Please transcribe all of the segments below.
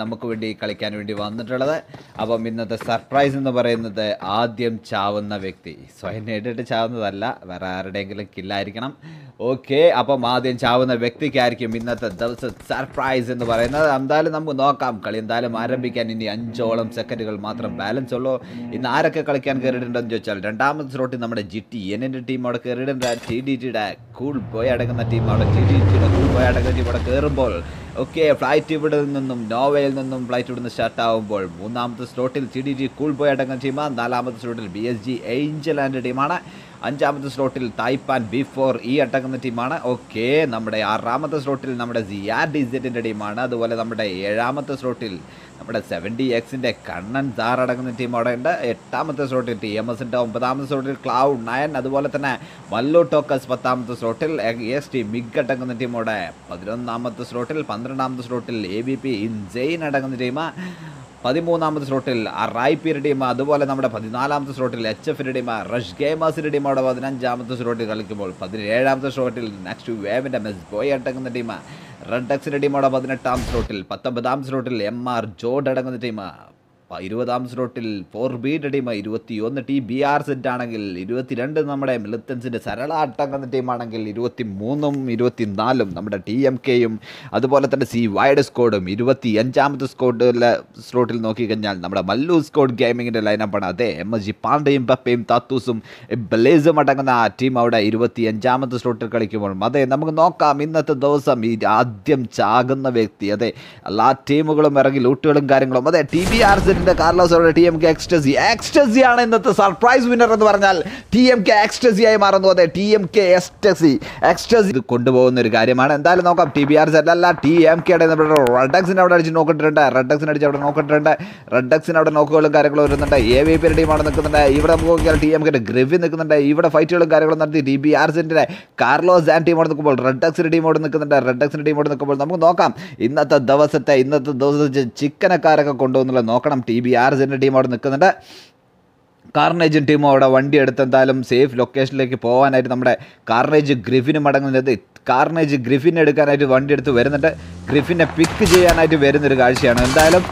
നമുക്ക് വേണ്ടി കളിക്കാൻ വേണ്ടി വന്നിട്ടുള്ളത്. അപ്പം ഇന്നത്തെ സർപ്രൈസ് എന്ന് പറയുന്നത് ആദ്യം ചാവുന്ന വ്യക്തി. സ്വയം നേടിയിട്ട് ചാവുന്നതല്ല വേറെ ആരുടെയെങ്കിലും കില്ലായിരിക്കണം ഓക്കെ അപ്പം ആദ്യം ചാവുന്ന വ്യക്തിക്കായിരിക്കും ഇന്നത്തെ ദിവസം സർപ്രൈസ് എന്ന് പറയുന്നത്. എന്തായാലും നമുക്ക് നോക്കാം കളി എന്തായാലും ആരംഭിക്കാൻ ഇനി അഞ്ചോളം സെക്കൻഡുകൾ മാത്രം ബാലൻസ് ഉള്ളൂ. ഇന്ന് ആരൊക്കെ കളിക്കാൻ കയറിയിട്ടുണ്ടെന്ന് ചോദിച്ചാൽ രണ്ടാമത്തെ സ്ലോട്ടിൽ നമ്മുടെ ജി ടി എന്റെ ടീം അവിടെ കയറിയിട്ടുണ്ട്. ടി ഡി ടിയുടെ കൂൾ ബോയ് അടങ്ങുന്ന ടീം അവിടെ. ടി ഡി ടിയുടെ കൂൾ ബോയ് അടങ്ങുന്ന ടീം അവിടെ കയറുമ്പോൾ ഓക്കെ ഫ്ലൈറ്റ് ഇവിടെ നിന്നും നോവയിൽ നിന്നും ഫ്ലൈറ്റ് ഇവിടുന്ന് സ്റ്റാർട്ട് ആകുമ്പോൾ മൂന്നാമത്തെ സ്ലോട്ടിൽ T D G cool boy അടങ്ങുന്ന ടീമാണ് നാലാമത്തെ സ്ലോട്ടിൽ B S G angel and ടീമാണ് അഞ്ചാമത്തെ സ്ലോട്ടിൽ തായ്പാൻ ബി ഫോർ ഈ അടങ്ങുന്ന ടീമാണ്. ഓക്കെ നമ്മുടെ ആറാമത്തെ സ്ലോട്ടിൽ നമ്മുടെ സിയാർ ഡി സെറ്റിന്റെ ടീമാണ്. അതുപോലെ നമ്മുടെ ഏഴാമത്തെ സ്ലോട്ടിൽ നമ്മുടെ സെവന്റി എക്സിന്റെ കണ്ണൻ സാർ അടങ്ങുന്ന ടീം അവിടെ ഉണ്ട്. എട്ടാമത്തെ സ്ലോട്ടിൽ ടി എം എസിന്റെ ഒമ്പതാമത്തെ സ്ലോട്ടിൽ ക്ലൗഡ് നയൻ അതുപോലെ തന്നെ വല്ലു ടോക്കസ് പത്താമത്തെ സ്ലോട്ടിൽ എസ് ടി മിഗ് അടങ്ങുന്ന ടീം അവിടെ. പതിനൊന്നാമത്തെ സ്ലോട്ടിൽ പന്ത്രണ്ടാമത്തെ സ്ലോട്ടിൽ എ ബി പി ഇൻജെയിൻ അടങ്ങുന്ന ടീം പതിമൂന്നാമത്തെ സ്ലോട്ടിൽ റായ്പിയുടെ ടീം അതുപോലെ നമ്മുടെ പതിനാലാമത്തെ സ്ലോട്ടിൽ എച്ച് എഫിന്റെ ടീം റഷ് ഗെയിമേഴ്സിന്റെ ടീം അവിടെ പതിനഞ്ചാമത്തെ സ്ലോട്ടിൽ കളിക്കുമ്പോൾ പതിനേഴാമത്തെ സ്ലോട്ടിൽ നെക്സ്റ്റ് വേവിന്റെ മെസ് ബോയ് അടങ്ങുന്ന ടീം റെഡ് എക്സിന്റെ ടീം അവിടെ പതിനെട്ടാം സ്ലോട്ടിൽ പത്തൊമ്പതാം സ്ലോട്ടിൽ എം ആർ ജോഡ് അടങ്ങുന്ന ടീം ഇരുപതാം സ്ലോട്ടിൽ ഫോർ ബി ടീം ഇരുപത്തിയൊന്ന് ടീം ബി ആർ സെറ്റ് ആണെങ്കിൽ ഇരുപത്തിരണ്ട് നമ്മുടെ മിലിത്തൻസിന്റെ സരള അട്ടങ്ങുന്ന ടീമാണെങ്കിൽ ഇരുപത്തി മൂന്നും ഇരുപത്തിനാലും നമ്മുടെ ടി എം കെയും അതുപോലെ തന്നെ സി വൈഡ് സ്കോഡും ഇരുപത്തി അഞ്ചാമത്തെ സ്കോഡിലെ സ്ലോട്ടിൽ നോക്കിക്കഴിഞ്ഞാൽ നമ്മുടെ മല്ലു സ്കോഡ് ഗെയിമിങ്ങിന്റെ ലൈനപ്പാണ് അതെ എം എസ് ജി പാണ്ഡയും പപ്പയും താത്തൂസും ബ്ലേസും അടങ്ങുന്ന ആ ടീം അവിടെ ഇരുപത്തി അഞ്ചാമത്തെ സ്ലോട്ടിൽ കളിക്കുമ്പോൾ അതെ നമുക്ക് നോക്കാം ഇന്നത്തെ ദിവസം ഈ ആദ്യം ചാകുന്ന വ്യക്തി. അതെ എല്ലാ ടീമുകളും ഇറങ്ങി ലൂട്ടുകളും കാര്യങ്ങളും. അതെ ടി ബി ആർ സെറ്റിന്റെ കാർലോസോയുടെ T M K ecstasy ecstasy ആണ് ഇന്നത്തെ സർപ്രൈസ് വിന്നർ എന്ന് പറഞ്ഞാൽ ടി എം കെ എക്സ്റ്റസി ആയി മാറുന്നു. അതെ T M K ecstasy ecstasy ഇത് കൊണ്ടുപോകുന്ന ഒരു കാര്യമാണ്. എന്തായാലും നോക്കാം. ടി ബി ആർ സെറ്റ് അല്ല ടി എം കെ റെഡക്സിന് അവിടെ അടിച്ച് നോക്കിയിട്ടുണ്ട്. റെഡക്സിന് അടിച്ച് അവിടെ നോക്കിയിട്ടുണ്ട്. റെഡക്സിന് അവിടെ നോക്കുകളും കാര്യങ്ങളും വരുന്നുണ്ട്. എ വി പി ടീമാണ് നിൽക്കുന്നുണ്ട്. ഇവിടെ നമുക്ക് നോക്കിയാൽ ടി എം കെ ഗ്രവി നിൽക്കുന്നുണ്ട്. ഇവിടെ ഫൈറ്റുകളും കാര്യങ്ങളും നടത്തി ടി ബി ആർ സെറ്റിന്റെ കാർലോസ് ആൻഡ് ടീമോട് നിൽക്കുമ്പോൾ റെഡക്സിന്റെ ടീമോട് നിൽക്കുന്നുണ്ട്. റെഡക്സിന്റെ ടീമോട് നിൽക്കുമ്പോൾ നമുക്ക് നോക്കാം. ഇന്നത്തെ ദിവസത്തെ ഇന്നത്തെ ദിവസത്തെ ചിക്കനക്കാരൊക്കെ കൊണ്ടുവന്നുള്ള നോക്കണം. ടി ബി ആർ എസിന്റെ ടീം അവിടെ നിൽക്കുന്നുണ്ട്. കാർണേജും ടീമും അവിടെ വണ്ടി എടുത്ത് എന്തായാലും സേഫ് ലൊക്കേഷനിലേക്ക് പോകാനായിട്ട് നമ്മുടെ കാർണേജ് ഗ്രിഫിന് മടങ്ങുന്നത് കാർണേജ് ഗ്രിഫിനെ എടുക്കാനായിട്ട് വണ്ടി എടുത്ത് വരുന്നുണ്ട്. ഗ്രിഫിനെ പിക്ക് ചെയ്യാനായിട്ട് വരുന്നൊരു കാഴ്ചയാണ്. എന്തായാലും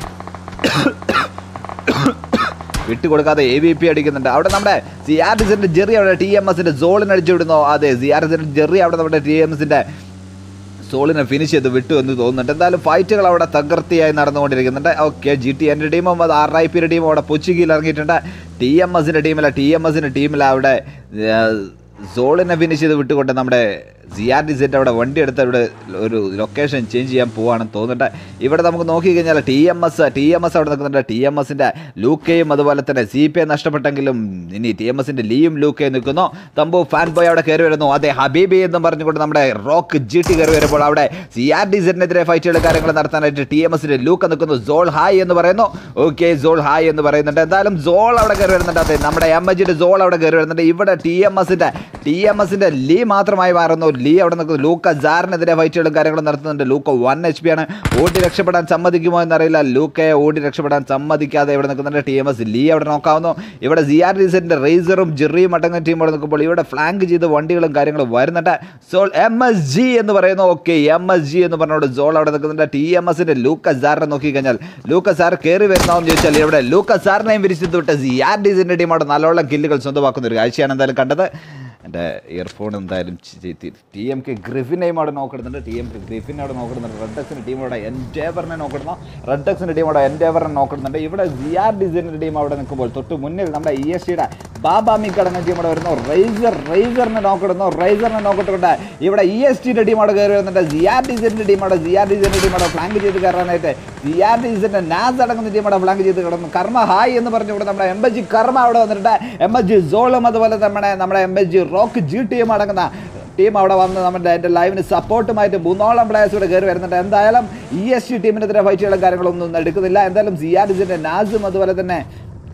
വിട്ടുകൊടുക്കാതെ എ വി പി അടിക്കുന്നുണ്ട്. അവിടെ നമ്മുടെ സി ആർ ഡിസിന്റെ ജെറി അവിടെ ടി എം എസിന്റെ സോളിനടിച്ചു വിടുന്നു അതെ സി ആർ ഡിസിന്റെ ജെറി അവിടെ നമ്മുടെ ടി എം എസിന്റെ സോളിനെ ഫിനിഷ് ചെയ്ത് വിട്ടു എന്ന് തോന്നുന്നുണ്ട്. എന്തായാലും ഫൈറ്റുകൾ അവിടെ തകർത്തിയായി നടന്നുകൊണ്ടിരിക്കുന്നുണ്ട്. ഓക്കെ ജി ടി എന്റെ ടീമും അത് ആർ ഐ പിയുടെ ടീമും അവിടെ പൊച്ചുകിയിൽ ഇറങ്ങിയിട്ടുണ്ട്. ടി എം എസിന്റെ ടീമില ടി എം എസിന്റെ ടീമിലെ അവിടെ സോളിനെ ഫിനിഷ് ചെയ്ത് വിട്ടുകൊണ്ട് നമ്മുടെ സിയാർ ഡി സെറ്റ് അവിടെ വണ്ടി എടുത്ത് അവിടെ ഒരു ലൊക്കേഷൻ ചേഞ്ച് ചെയ്യാൻ പോവാണെന്ന് തോന്നുന്നുണ്ട്. ഇവിടെ നമുക്ക് നോക്കിക്കഴിഞ്ഞാൽ T M S T M S അവിടെ നിൽക്കുന്നുണ്ട്. ടി എം എസിന്റെ ലൂക്കയും അതുപോലെ തന്നെ സി പി ഐ നഷ്ടപ്പെട്ടെങ്കിലും ഇനി ടി എം എസിന്റെ ലീയും ലൂക്കയും നിൽക്കുന്നു. തമ്പു ഫാൻ ബോയ് അവിടെ കയറി വരുന്നു. അതെ ഹബീബി എന്ന് പറഞ്ഞുകൊണ്ട് നമ്മുടെ റോക്ക് ജി ടി കയറി വരുമ്പോൾ അവിടെ സി ആർ ഡി സെറ്റിനെതിരെ ഫൈറ്റുകൾ കാര്യങ്ങൾ നടത്താനായിട്ട് ടി എം എസിന്റെ ലൂക്ക് നിൽക്കുന്നു. സോൾ ഹായ് എന്ന് പറയുന്നു. ഓക്കെ സോൾ ഹായ് എന്ന് പറയുന്നുണ്ട്. എന്തായാലും സോൾ അവിടെ കയറി വരുന്നുണ്ട്. അതെ നമ്മുടെ എം എച്ച് ജിയുടെ സോൾ അവിടെ കയറി വരുന്നുണ്ട്. ഇവിടെ ടി എം എസിന്റെ ടി എം എസിന്റെ ലീ മാത്രമായി മാറുന്നു. ലീ അവിടെ നിൽക്കുന്നു ലൂക്ക ജാറിനെതിരെ ഫൈറ്റുകളും കാര്യങ്ങളും നടത്തുന്നുണ്ട്. ലൂക്ക വൺ എച്ച് പി ആണ്. ഓടി രക്ഷപ്പെടാൻ സമ്മതിക്കുമോ എന്നറിയില്ല. ലൂക്കയെ ഓടി രക്ഷപ്പെടാൻ സമ്മതിക്കാതെ ഇവിടെ നിൽക്കുന്നുണ്ട് ടി എം എസ് ലീ അവിടെ നോക്കാവുന്നു. ഇവിടെ സി ആർ ഡി സിന്റെ റേസറും ജെറിയും അടങ്ങുന്ന ടീം അവിടെ നിൽക്കുമ്പോൾ ഇവിടെ ഫ്ലാങ്ക് ചെയ്ത് വണ്ടികളും കാര്യങ്ങളും വരുന്നുണ്ട്. സോൾ എം എസ് ജി എന്ന് പറയുന്നു. ഓക്കെ എം എസ് ജി എന്ന് പറഞ്ഞുകൊണ്ട് സോൾ അവിടെ നിൽക്കുന്നുണ്ട്. ടി എം എസിന്റെ ലൂക്ക സാറിനെ നോക്കിക്കഴിഞ്ഞാൽ ലൂക്ക സാർ കയറി വരുന്നതെന്ന് ചോദിച്ചാൽ ഇവിടെ ലൂക്ക സാറിനെയും വിരിച്ചിട്ട് വിട്ട് സി ആർ ഡി സിന്റെ ടീം അവിടെ നല്ലോണം കില്ലുകൾ സ്വന്തമാക്കുന്ന ഒരു കാഴ്ചയാണ് എന്തായാലും കണ്ടത്. എന്റെ ഇയർഫോൺ എന്തായാലും ടി എം കെ ഗ്രിഫിനെയും അവിടെ നോക്കിടുന്നുണ്ട്. ടി എം കെ ഗ്രിഫിനെ അവിടെ നോക്കിടുന്നുണ്ട്. റെഡക്സിന്റെ ടീം അവിടെ എൻഡേവറിനെ നോക്കിടുന്നു. റെഡക്സിന്റെ ടീം അവിടെ എൻഡേവറിനെ നോക്കിടുന്നുണ്ട്. ഇവിടെ ജി ആർ ഡിസൈനിന്റെ ടീം അവിടെ നിൽക്കുമ്പോൾ തൊട്ട് മുന്നിൽ നമ്മുടെ ഇ എസ് സിയുടെ ബാബാമി കടന്ന ടീം അവിടെ വരുന്നു. റൈസർ റൈസറിനെ നോക്കിടുന്നു. റൈസറിനെ നോക്കിട്ടുണ്ട് ഇവിടെ ഇ എസ് ടിയുടെ ടീം അവിടെ കയറി വരുന്നുണ്ട്. ജി ആർ ഡിസൈനിന്റെ ടീം അവിടെ ജി ആർ ഡിസൈനിന്റെ ടീം അവിടെ ഫ്ലാങ്ക് ചെയ്ത് കയറാനായിട്ട് ജി ആർ ഡിസൈന്റെ നാസ് അടങ്ങുന്ന ടീം അവിടെ ഫ്ലാങ്ക് ചെയ്ത് കിടന്നു. കർമ്മ ഹായ് എന്ന് പറഞ്ഞു ഇവിടെ നമ്മുടെ എം എസ് ജി കർമ്മ അവിടെ വന്നിട്ടുണ്ട്. എം എസ് ജി സോളും അതുപോലെ നമ്മുടെ നമ്മുടെ M S G rock G team അടങ്ങുന്ന ടീം അവിടെ വന്ന് നമ്മുടെ എന്റെ ലൈവിന് സപ്പോർട്ടുമായിട്ട് മൂന്നോളം പ്ലേയേഴ്സ് ഇവിടെ കയറി വരുന്നുണ്ട്. എന്തായാലും ഇ എസ് ടി ടീമിനെതിരെ ഫൈറ്റുകളും കാര്യങ്ങളൊന്നും എടുക്കുന്നില്ല. എന്തായാലും സി ആർ ഡിസിന്റെ നാസും അതുപോലെ തന്നെ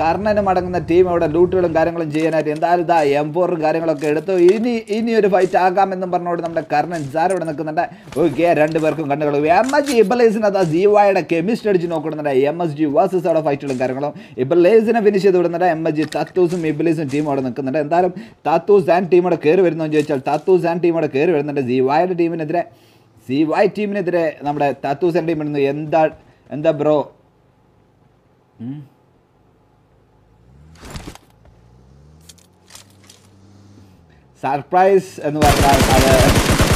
കർണനും അടങ്ങുന്ന ടീം അവിടെ ലൂട്ടുകളും കാര്യങ്ങളും ചെയ്യാനായിട്ട് എന്തായാലും ഇതാ എം ഫോറും കാര്യങ്ങളൊക്കെ എടുത്തു. ഇനി ഇനി ഒരു ഫൈറ്റ് ആകാമെന്നും പറഞ്ഞുകൊണ്ട് നമ്മുടെ കർണൻ സാർ ഇവിടെ നിൽക്കുന്നുണ്ട്. ഓക്കെ രണ്ടുപേർക്കും കണ്ണുകൾ എം ജി ഇബലേസിന് അതാ ജീവായുടെ കെമിസ്ട്രി അടിച്ച് നോക്കുന്നുണ്ട് എം എസ് ജി വേഴ്സസ് അവിടെ ഫൈറ്റുകളും കാര്യങ്ങളും. ഇബലേസിനെ ഫിനിഷ് ചെയ്ത് വിടുന്നുണ്ട്. എം എസ് ജി തത്തൂസും ഇബലേസും ടീം അവിടെ നിൽക്കുന്നുണ്ട്. എന്തായാലും താത്തൂസ് ആൻഡ് ടീം അവിടെ കയറി വരുന്നു എന്ന് ചോദിച്ചാൽ താത്തൂസ് ആൻഡ് ടീം അവിടെ കയറി വരുന്നുണ്ട്. ജീവായുടെ ടീമിനെതിരെ സി വൈ ടീമിനെതിരെ നമ്മുടെ താത്തൂസ് ആൻഡ് ടീം എന്താ എന്താ ബ്രോ സർപ്രൈസ് എന്ന് പറഞ്ഞാൽ അത്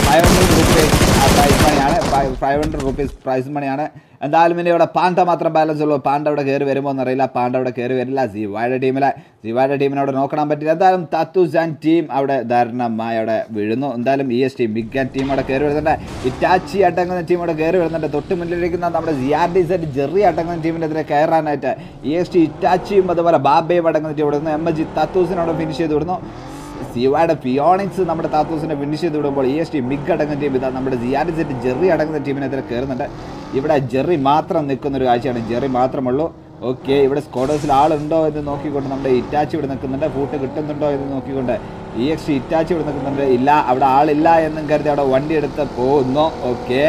ഫൈവ് ഹൺഡ്രഡ് റുപ്പീസ് പ്രൈസ് മണിയാണ് ഫൈവ് ഹൺഡ്രഡ് റുപ്പീസ് പ്രൈസ് മണിയാണ് എന്തായാലും ഇനി ഇവിടെ പാണ്ട മാത്രം ബാലൻസ് ഉള്ളൂ. പാണ്ട അവിടെ കയറി വരുമോ എന്നറിയില്ല. പാണ്ട അവിടെ കയറി വരില്ല. സിവായുടെ ടീമിലെ സിവായുടെ ടീമിനെ നോക്കാൻ പറ്റില്ല. എന്തായാലും തത്തൂസ് ടീം അവിടെ ധാരണമായി അവിടെ വീഴുന്നു. എന്തായാലും E S T big and team അവിടെ കയറി വരുന്നുണ്ട്. ഇറ്റാച്ചി അടങ്ങുന്ന ടീം അവിടെ കയറി വരുന്നുണ്ട്. തൊട്ട് മുന്നിലിരിക്കുന്ന നമ്മുടെ സിയാർ ഡി സെറ്റ് ജെറി അടങ്ങുന്ന ടീമിനെതിരെ കയറാനായിട്ട് ഇ എസ് ടി ഇറ്റാച്ചിയും അതുപോലെ ബാബയും അടങ്ങുന്ന ടീം ഇവിടെ നിന്ന് എം എസ് ജി തത്തൂസിനോട് ഫിനിഷ് ചെയ്ത് വിടുന്നു. സിവയുടെ പിയോണിക്സ് നമ്മുടെ താത്തൂസിനെ ഫിനിഷ് ചെയ്ത് വിടുമ്പോൾ ഇ എസ് ടി മിഗ് അടങ്ങുന്ന ടീം ഇതാ നമ്മുടെ സിയാർ സെറ്റ് ജെറി അടങ്ങുന്ന ടീമിനെതിരെ കയറുന്നുണ്ട് ഇവിടെ ജെറി മാത്രം നിൽക്കുന്ന ഒരു കാഴ്ചയാണ്. ജെറി മാത്രമുള്ളൂ. ഓക്കെ ഇവിടെ സ്കോഡേഴ്സിൽ ആളുണ്ടോ എന്ന് നോക്കിക്കൊണ്ട് നമ്മുടെ ഇറ്റാച്ച് ഇവിടെ നിൽക്കുന്നുണ്ട്. ഫൂട്ട് കിട്ടുന്നുണ്ടോ എന്ന് നോക്കിക്കൊണ്ട് ഇ എക്സ് ഇറ്റാച്ച് ഇവിടെ നിൽക്കുന്നുണ്ട്. ഇല്ല അവിടെ ആളില്ല എന്നും കരുതി അവിടെ വണ്ടി എടുത്ത് പോകുന്നു ഓക്കെ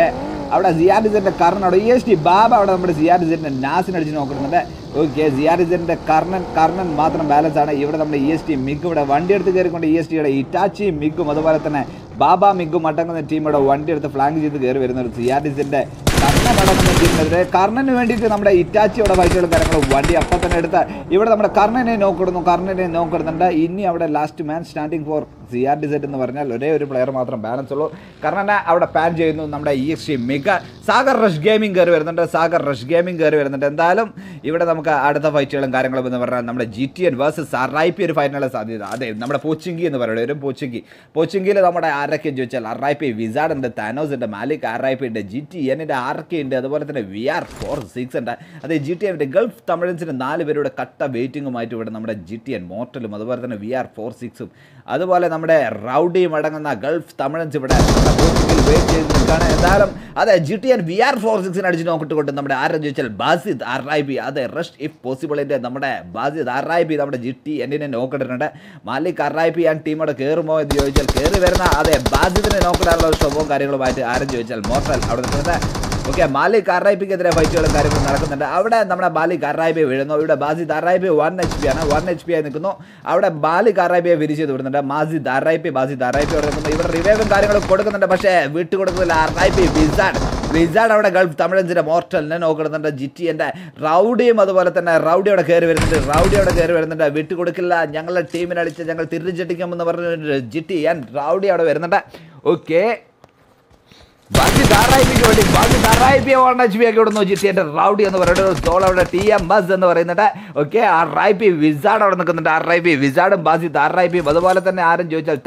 അവിടെ സിയാറിസിന്റെ കർണൻ അവിടെ എസ് ടി ബാബ അവിടെ നമ്മുടെ സിയാറിസിന്റെ നാസിനടിച്ച് നോക്കുന്നുണ്ട്. ഓക്കെ സിയാറിസിന്റെ കർണൻ കർണൻ മാത്രം ബാലൻസ് ആണ്. ഇവിടെ നമ്മുടെ ഇ എസ് ടി മിഗ് ഇവിടെ വണ്ടി എടുത്ത് കയറിക്കൊണ്ട് ഇ എസ് ടിയുടെ ഇറ്റാച്ചിയും മിഗും അതുപോലെ തന്നെ ബാബ മിഗും അടങ്ങുന്ന ടീം വണ്ടി എടുത്ത് ഫ്ലാങ്ക് ചെയ്ത് കയറി വരുന്ന ഒരു സിയാറിസിന്റെ കർണൻ അടങ്ങുന്ന ടീമിനെതിരെ കർണന് വേണ്ടിയിട്ട് നമ്മുടെ ഇറ്റാച്ചിയുടെ അവിടെ ഫൈറ്റുകളും കാര്യങ്ങളും വണ്ടി അപ്പം തന്നെ എടുത്ത് ഇവിടെ നമ്മുടെ കർണനെ നോക്കിടുന്നു കർണനെ നോക്കിടുന്നുണ്ട് ഇനി അവിടെ last man standing for C R D set എന്ന് പറഞ്ഞാൽ ഒരേ ഒരു പ്ലെയർ മാത്രം ബാലൻസ് ഉള്ളൂ. കർണനെ അവിടെ പാൻ ചെയ്യുന്നു നമ്മുടെ ഇ എക്സ് ടി മിക സാഗർ റഷ് ഗെയിമിംഗ് കയറി വരുന്നുണ്ട്. സാഗർ റഷ് ഗെയിമിംഗ് കയറി വരുന്നുണ്ട്. എന്തായാലും ഇവിടെ നമുക്ക് അടുത്ത ഫൈറ്റുകളും കാര്യങ്ങളും എന്ന് പറഞ്ഞാൽ നമ്മുടെ G T N versus R P ഒരു ഫൈനലിലെ സാധ്യത. അതെ നമ്മുടെ പോച്ചിങ്കി എന്ന് പറയുന്നത് ഒരു പോച്ചിങ്കി. പോച്ചിങ്കിയിൽ നമ്മുടെ ആരൊക്കെ ചോദിച്ചാൽ ആർ പി വിസാഡ് ഉണ്ട് താനോസ് ഉണ്ട് മാലിക് ആർ ഐ ഉണ്ട് ജി ടി എന്നിന്റെ ആർ കെ ഉണ്ട് അതുപോലെ തന്നെ വി ആർ ഫോർ സിക്സ് ഉണ്ട്. അതേ ജി ടി എമ്മിന്റെ ഗൾഫ് തമിഴൻസിന് നാല് പേരുടെ കട്ട വെയിറ്റിങ്ങുമായിട്ട് ഇവിടെ നമ്മുടെ ജി ടി എൻ മോർട്ടലും അതുപോലെ തന്നെ വി ആർ ഫോർ സിക്സും അതുപോലെ നമ്മുടെ റൗഡിയും അടങ്ങുന്ന ഗൾഫ് തമിഴൻസ് ഇവിടെ വെയിറ്റ് ചെയ്ത് നിൽക്കുകയാണ്. എന്തായാലും അതെ G T N V R four സിക്സിന് അടിച്ച് നോക്കിട്ട് കൊണ്ട് നമ്മുടെ ആരും ചോദിച്ചാൽ ബാസിദ് ആർ ഐ ബി അതെ റഷ് ഇഫ് പോസിബിളിന്റെ നമ്മുടെ ബാസിദ് ആർ ഐ ബി നമ്മുടെ ജി ടി എന്നിനെ നോക്കിയിട്ടുണ്ട്. Malik R I P and ടീമോടെ കയറുമോ എന്ന് ചോദിച്ചാൽ കയറി വരുന്ന അതെ ബാസിദിനെ നോക്കിടാനുള്ള ശ്രമവും കാര്യങ്ങളുമായിട്ട് ആരും ചോദിച്ചാൽ മോർട്ടൽ അവിടെ നിൽക്കുന്നത് ഓക്കെ മാലിക് അറായിപ്പിക്കെതിരെ ഫൈറ്റുകളും കാര്യങ്ങളും നടക്കുന്നുണ്ട്. അവിടെ നമ്മുടെ മാലിക് അറായിബി വീഴുന്നു. ഇവിടെ Basi R I B one H P ആണ്. വൺ എച്ച് പി ആയി നിൽക്കുന്നു. അവിടെ മാലിക് അറായിബിയെ വിരിച്ച് വിടുന്നുണ്ട് മാസിദ് അറായിപ്പി ബാസിദ് അറായിപ്പി അവിടെ നിൽക്കുന്നു. ഇവിടെ റിവേവും കാര്യങ്ങളും കൊടുക്കുന്നുണ്ട്. പക്ഷേ വിട്ടു കൊടുക്കുന്നില്ല R I P wizard wizard അവിടെ ഗൾഫ് തമിഴഞ്ചിന്റെ മോർട്ടലിനെ നോക്കുന്നുണ്ട്. ജിറ്റിന്റെ റൗഡിയും അതുപോലെ തന്നെ റൗഡി അവിടെ കയറി വരുന്നുണ്ട്. റൗഡി അവിടെ കയറി വരുന്നുണ്ട്. വിട്ടു കൊടുക്കില്ല ഞങ്ങളുടെ ടീമിനടിച്ച് ഞങ്ങൾ തിരിച്ചടിക്കുമെന്ന് പറഞ്ഞിട്ട് ജിറ്റി ആൻഡ് റൗഡി അവിടെ വരുന്നുണ്ട്. ഓക്കെ. ബാക്കി വൺ എച്ച് റൗഡി എന്ന് പറയുന്നത് അവിടെ ബസ് എന്ന് പറയുന്നുണ്ട്. അവിടെ ബാസി അതുപോലെ തന്നെ ആരും ചോദിച്ചാൽ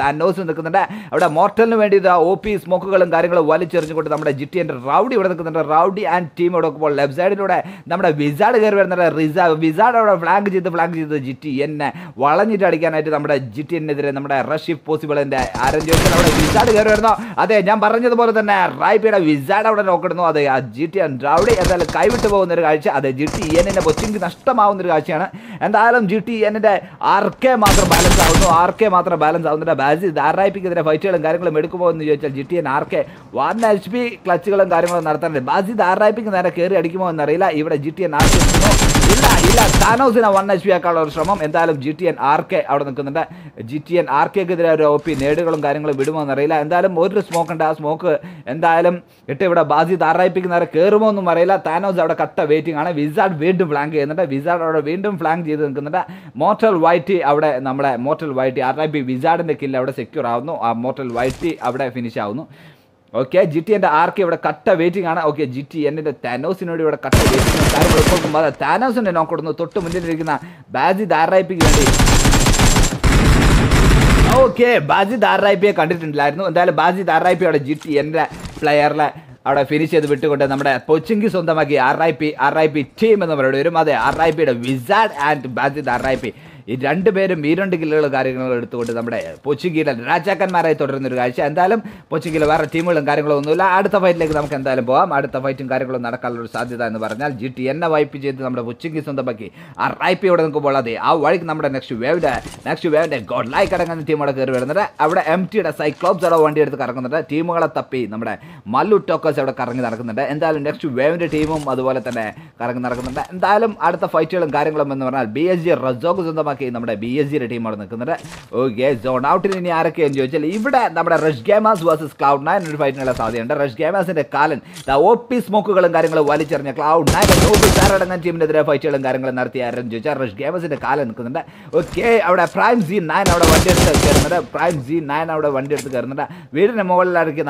അവിടെ മോർട്ടലിന് വേണ്ടി ഒ പി സ്മോക്കുകളും കാര്യങ്ങളും വലിച്ചെറിഞ്ഞുകൊണ്ട് നമ്മുടെ ജിറ്റി എന്റെ റൗഡി ഇവിടെ നിൽക്കുന്നുണ്ട്. റൗഡി ആൻഡ് ടീം ഇവിടെ നോക്കുമ്പോൾ ലെഫ്റ്റ് സൈഡിലൂടെ നമ്മുടെ വിസാഡ് കയറി വരുന്നുണ്ട്. വിസാഡ് അവിടെ ഫ്ലാങ്ക് ചെയ്ത് ഫ്ലാങ്ക് ചെയ്ത് ജിറ്റി എന്നെ വളഞ്ഞിട്ട് അടിക്കാനായിട്ട് നമ്മുടെ ജിറ്റിനെതിരെ നമ്മുടെ റഷ് ഇഫ് പോസിബിളിന്റെ ആരും ചോദിച്ചാൽ അവിടെ വിസാഡ് കയറി വരുന്നു. അതെ ഞാൻ പറഞ്ഞതുപോലെ തന്നെ റായ്പിയുടെ വിസാഡ് അവിടെ നോക്കിടുന്നു. അതെ ആ ജി ടി റൗഡി എന്തായാലും കൈവിട്ട് പോകുന്ന ഒരു കാഴ്ച. അതെ ജി ടി എന്നിന്റെ കൊച്ചിക്ക് നഷ്ടമാവുന്ന ഒരു കാഴ്ചയാണ്. എന്തായാലും ജി ടി എന്നിന്റെ ആർ കെ മാത്രം ബാലൻസ് ആവുന്നു. ആർ കെ മാത്രം ബാലൻസ് ആവുന്നുണ്ട്. ബാസി ആറായിപ്പിക്കെതിരെ ഫൈറ്റുകളും കാര്യങ്ങളും എടുക്കുമോ എന്ന് ചോദിച്ചാൽ G T N R K one H P ക്ലച്ചുകളും കാര്യങ്ങളും നടത്താനുണ്ട് ബാസി ആറായിപ്പിക്ക് നേരെ കയറി അടിക്കുമോ എന്നറിയില്ല ഇവിടെ G T N R K ഇല്ല ഇല്ല. താനോസിനെ വൺ എച്ച് പി ആക്കാനുള്ള ഒരു ശ്രമം. എന്തായാലും G T N R K അവിടെ നിൽക്കുന്നുണ്ട്. ജി ടി എൻ ആർ കെക്കെതിരെ ഒരു ഒ പി നേടുകളും കാര്യങ്ങളും വിടുമോ എന്നറിയില്ല എന്തായാലും ഒരു സ്മോക്ക് ഉണ്ട്. ആ സ്മോക്ക് എന്തായാലും ഇട്ട് ഇവിടെ ബാസി താറായിപ്പിക്കുന്നവരെ കയറുമോ എന്നും അറിയില്ല. താനോസ് അവിടെ കട്ട വെയിറ്റിംഗ് ആണ്. വിസാഡ് വീണ്ടും ഫ്ലാങ്ക് ചെയ്യുന്നുണ്ട്. വിസാഡ് അവിടെ വീണ്ടും ഫ്ലാങ്ക് ചെയ്ത് നിൽക്കുന്നുണ്ട്. മോർട്ടൽ വൈറ്റി അവിടെ നമ്മുടെ മോർട്ടൽ വൈറ്റി ആർ ഐ പി വിസാഡിന്റെ കില്ല് അവിടെ സെക്യൂർ ആവുന്നു. ആ മോർട്ടൽ വൈറ്റി അവിടെ ഫിനിഷ് ആവുന്നു. ഓക്കെ ജി ടി എന്റെ ആർക്ക് ഇവിടെ കട്ട വെയിറ്റിംഗ് ആണ്. ഓക്കെ ജി ടി എന്റെ താനോസിനോട് ഇവിടെ കട്ട വെയിറ്റിംഗ് നോക്കുമ്പോൾ അത് താനോസിനെ നോക്കിടുന്നു തൊട്ട് മുന്നിലിരിക്കുന്ന ബാജി ദാറായിപ്പിക്ക് വേണ്ടി? ഓക്കെ ബാജി ദാറായിപ്പിയെ കണ്ടിട്ടുണ്ടായിരുന്നു. എന്തായാലും ബാജി ദാറായിപ്പി അവിടെ ജി ടി എന്റെ പ്ലെയറിലെ അവിടെ ഫിനിഷ് ചെയ്ത് വിട്ടുകൊണ്ട് നമ്മുടെ കൊച്ചിങ്കി സ്വന്തമാക്കി R I P R I P team എന്ന് പറയുന്നത്. വരും. അതെ ആർ ഐ പിയുടെ wizard and Bajid R I P ഈ രണ്ടുപേരും ഈ രണ്ട് കില്ലുകൾ കാര്യങ്ങൾ എടുത്തുകൊണ്ട് നമ്മുടെ പൊച്ചുകീല രാജാക്കന്മാരായി തുടരുന്ന ഒരു കാഴ്ച. എന്തായാലും പൊച്ചുകീല വേറെ ടീമുകളും കാര്യങ്ങളും ഒന്നുമില്ല. അടുത്ത ഫൈറ്റിലേക്ക് നമുക്ക് എന്തായാലും പോകാം അടുത്ത ഫൈറ്റും കാര്യങ്ങളും നടക്കാനുള്ള സാധ്യത എന്ന് പറഞ്ഞാൽ ജി ടി എന്നെ വൈപ്പ് ചെയ്ത് നമ്മുടെ പൊച്ചുകി സ്വന്തമാക്കി ആ റൈപ്പ് ഇവിടെ നിൽക്കുമ്പോൾ അതെ ആ വഴിക്ക് നമ്മുടെ നെക്സ്റ്റ് വേവിന്റെ നെക്സ്റ്റ് വേവിന്റെ ഗോഡ് ലൈക്ക് അടങ്ങുന്ന ടീം അവിടെ കയറി വരുന്നുണ്ട്. അവിടെ എം ടിയുടെ സൈക്ലോപ്സ് അവിടെ വണ്ടി എടുത്ത് കറങ്ങുന്നുണ്ട്. ടീമുകളെ തപ്പി നമ്മുടെ മല്ലു ടോക്കേഴ്സ് അവിടെ കറങ്ങി നടക്കുന്നുണ്ട്. എന്തായാലും നെക്സ്റ്റ് വേവിന്റെ ടീമും അതുപോലെ തന്നെ കറങ്ങി നടക്കുന്നുണ്ട്. എന്തായാലും അടുത്ത ഫൈറ്റുകളും കാര്യങ്ങളും എന്ന് പറഞ്ഞാൽ ബി എസ് ജി റസോക്ക് സ്വന്തമാക്കി നമ്മുടെ ബി എസ് ജിയുടെ ടീം അവിടെ നിൽക്കുന്നുണ്ട്. ഓക്കെ സോൺ ഔട്ടിൽ ഇനി ആരൊക്കെയെന്ന് ചോദിച്ചാൽ ഇവിടെ നമ്മുടെ rush gamers versus cloud nine ഒരു ഫൈറ്റിനുള്ള സാധ്യതയുണ്ട്. റഷ് ഗേമാസിന്റെ കാലൻ ഒ പി സ്മോക്കുകളും കാര്യങ്ങളും വലിച്ചെറിഞ്ഞ ക്ലൗഡ് നയൻ സാറടങ്ങാൻ ടീമിനെതിരെ ഫൈറ്റുകളും കാര്യങ്ങളും നടത്തി ആരെന്ന് ചോദിച്ചാൽ റഷ് ഗേമസിന്റെ കാലം നിൽക്കുന്നുണ്ട്. ഓക്കെ അവിടെ പ്രൈം സി നയൻ അവിടെ വണ്ടി എടുത്ത് കയറുന്നുണ്ട്. പ്രൈം സി നയൻ അവിടെ വണ്ടി എടുത്ത് കയറുന്നുണ്ട്. വീടിന്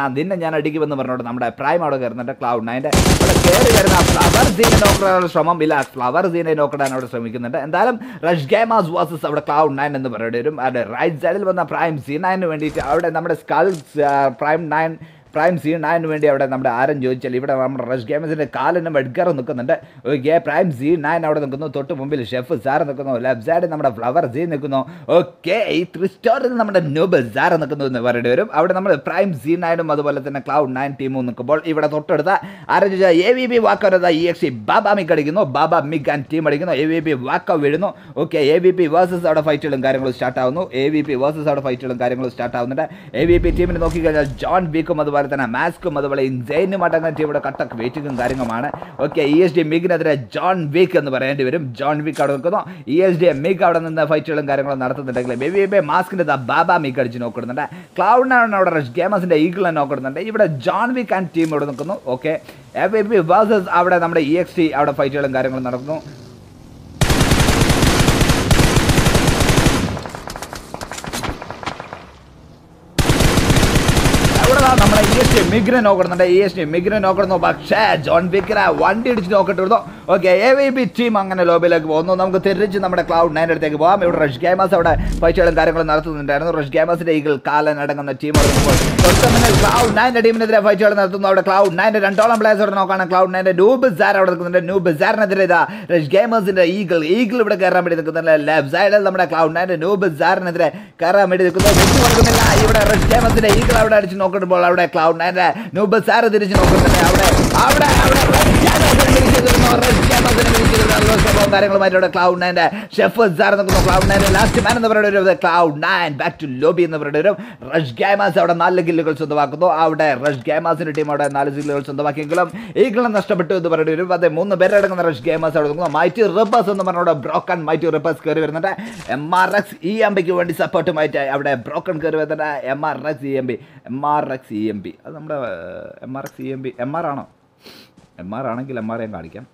നാ നിന്നെ ഞാൻ അടിക്കുമെന്ന് പറഞ്ഞോട് നമ്മുടെ പ്രൈം അവിടെ കയറുന്നുണ്ട് ക്ലൗഡ് നയന്റെ അവിടെ കയറി വരുന്ന ഫ്ലവർ സീനെ നോക്കാനുള്ള ശ്രമം. ഇല്ല ഫ്ലവർ സീനെ നോക്കിടാൻ അവിടെ ശ്രമിക്കുന്നുണ്ട്. എന്തായാലും റഷ് ഗേമാസ് വാസസ് അവിടെ ക്ലൗഡ് നയൻ എന്ന് പറയേണ്ടി വരും. അവിടെ റൈറ്റ് സൈഡിൽ വന്ന പ്രൈം സി നയന് വേണ്ടിയിട്ട് അവിടെ നമ്മുടെ skulls prime nine prime scene nine വേണ്ടി അവിടെ നമ്മുടെ ആരും ചോദിച്ചാൽ ഇവിടെ നമ്മുടെ റഷ് ഗെയിംസിന്റെ കാലിനും എഡ്ഗറും നിൽക്കുന്നുണ്ട്. ഓക്കെ പ്രൈം സി നയൻ അവിടെ നിൽക്കുന്നു. തൊട്ട് മുമ്പിൽ ഷെഫ് സാർ നിൽക്കുന്നു. ലെഫ്റ്റ് സൈഡിൽ നമ്മുടെ ഫ്ലവർ സീൻ നിൽക്കുന്നു. ഓക്കെ ഈ ത്രിസ്റ്റോറിൽ നമ്മുടെ നോബൽ സാർ നിൽക്കുന്നു എന്ന് പറയേണ്ടി വരും. അവിടെ നമ്മൾ പ്രൈം സി നയനും അതുപോലെ തന്നെ ക്ലൗഡ് നയൻ ടീമും നിൽക്കുമ്പോൾ ഇവിടെ തൊട്ടടുത്ത ആരും ചോദിച്ചാൽ എ വി ബി വാക്കോരത ഇ എക്സ് ബാബ മിക് അടിക്കുന്നു. ബാബ മിക് ആൻഡ് ടീം അടിക്കുന്നു. എ വി പി വാക്കോ വീഴുന്നു. Okay A V P versus അവിടെ ഫൈറ്റുകളും കാര്യങ്ങളും സ്റ്റാർട്ട് ആവുന്നു. എ വി പി വേഴ്സസ് അവിടെ ഫൈറ്റുകളും കാര്യങ്ങളും സ്റ്റാർട്ട് ആവുന്നുണ്ട്. എ വി പി ടീമിന് നോക്കിക്കഴിഞ്ഞാൽ ജോൺ ബീക്കും അതുപോലെ തന്നെ മാസ്കും അതുപോലെ ഇൻസൈനും അടങ്ങുന്ന ടീമിയുടെ കട്ടക്ക് വെയിറ്റിങ്ങും കാര്യങ്ങളുമാണ്. ഓക്കെ ഇ എസ് ഡി മിഗിനെതിരെ ജോൺ വീക്ക് എന്ന് പറയേണ്ടി വരും. ജോൺ വീക്ക് അവിടെ നിൽക്കുന്നു. ഇ എസ് ഡി മിഗ് അവിടെ നിന്ന് ഫൈറ്റുകളും കാര്യങ്ങളും നടത്തുന്നുണ്ടെങ്കിൽ ബി ബി മാസ്കിന്റെ ബാബ മിഗ് അടിച്ച് നോക്കുന്നുണ്ട്. ക്ലൗഡിനാണ് അവിടെ റഷ് ഗേമസിന്റെ ഈഗിളിനെ നോക്കുന്നുണ്ട്. ഇവിടെ ജോൺ വീക്ക് ആൻഡ് ടീം ഇവിടെ നിൽക്കുന്നു. Okay A B B versus അവിടെ നമ്മുടെ ഇ എക്സ് ടി അവിടെ ഫൈറ്റുകളും കാര്യങ്ങളും നടക്കുന്നു അവിടെ ദാ നമ്മളെ ഇ എസ് ടി മിഗ്രെ നോക്കുന്നുണ്ട് ഇ മിഗ്രെ നോക്കുന്നു പക്ഷേ ജോൺ വിക്ര വണ്ടി ഇടിച്ച് നോക്കിട്ടിരുന്നു okay A V B team അങ്ങനെ ലോബിയിലേക്ക് പോകുന്നു. നമുക്ക് തിരിച്ച് നമ്മുടെ ക്ലൗഡ് നയൻ അടുത്തേക്ക് പോകാം. ഇവിടെ റഷ് ഗെയിമേഴ്സ് അവിടെ പൈസകളും കാര്യങ്ങളും നടത്തുന്നുണ്ടായിരുന്നു. റഷ് ഗെയിമേഴ്സിന്റെ ഈഗിൾ കാലൻ അടങ്ങുന്ന ടീം ക്ലൗഡ് നയന്റെ ടീമിനെതിരെ ഫൈറ്റുകൾ നടത്തുന്നു. അവിടെ ക്ലൗഡ് നയന്റെ രണ്ടോളം പ്ലേസ് അവിടെ നോക്കാണ്. ക്ലൗഡ് നയന്റെ ന്യൂബ് സാർ അവിടെ നിൽക്കുന്നുണ്ട്. ന്യൂബ് സാറിനെതിരെ ഇതാ റഷ് ഗെയിമേഴ്സിന്റെ ഈഗിൾ. ഈഗിൾ ഇവിടെ കയറാൻ വേണ്ടി നിൽക്കുന്നുണ്ട്. ലെഫ്റ്റ് സൈഡിൽ നമ്മുടെ ക്ലൗഡ് നയന്റെ ന്യൂബ് സാറിനെതിരെ കയറാൻ വേണ്ടി നിൽക്കുന്നു. ഇവിടെ റഷ് ഗെയിമേഴ്സിന്റെ ഈഗിൾ അവിടെ അടിച്ച് നോക്കുമ്പോൾ അവിടെ ക്ലൗഡ് നയന്റെ നൂബ് സാർ തിരിച്ച് നോക്കുന്നുണ്ട്. അവിടെ അവിടെ ക്ലൗഡ് നയന്റെ ഷെഫ് സാർ നിൽക്കുന്നു ക്ലൗഡ് നയന്റെ ലാസ്റ്റ് മാൻ എന്ന് പറയുന്ന ഒരു cloud nine back to lobby എന്ന് പറയുന്ന റഷ് ഗെയിമേഴ്സ് അവിടെ നാല് കില്ലുകൾ സ്വന്തമാക്കുന്നു. അവിടെ റഷ് ഗെയിമേഴ്സിന്റെ ടീം അവിടെ നാല് കില്ലുകൾ സ്വന്തമാക്കിയെങ്കിലും ഈഗിളും നഷ്ടപ്പെട്ടു എന്ന് പറയുന്ന ഒരു അതെ മൂന്ന് പേരടങ്ങുന്ന റഷ് ഗെയിമേഴ്സ് അവിടെ നോക്കുന്നു മൈറ്റി റിപ്പേഴ്സ് എന്ന് പറഞ്ഞ ബ്രോക്കൺ മൈറ്റി റിപ്പേഴ്സ് കയറി വരുന്നുണ്ട്. M R X E M പിക്ക് വേണ്ടി സപ്പോർട്ടുമായിട്ട് അവിടെ ബ്രോക്കൺ കയറി വരുന്നുണ്ട്. M R X E M P M R X E M B അത് നമ്മുടെ M R C M B M R ആണോ? എം ആർ ആണെങ്കിൽ എം ആർ ഞാൻ കാണിക്കാം.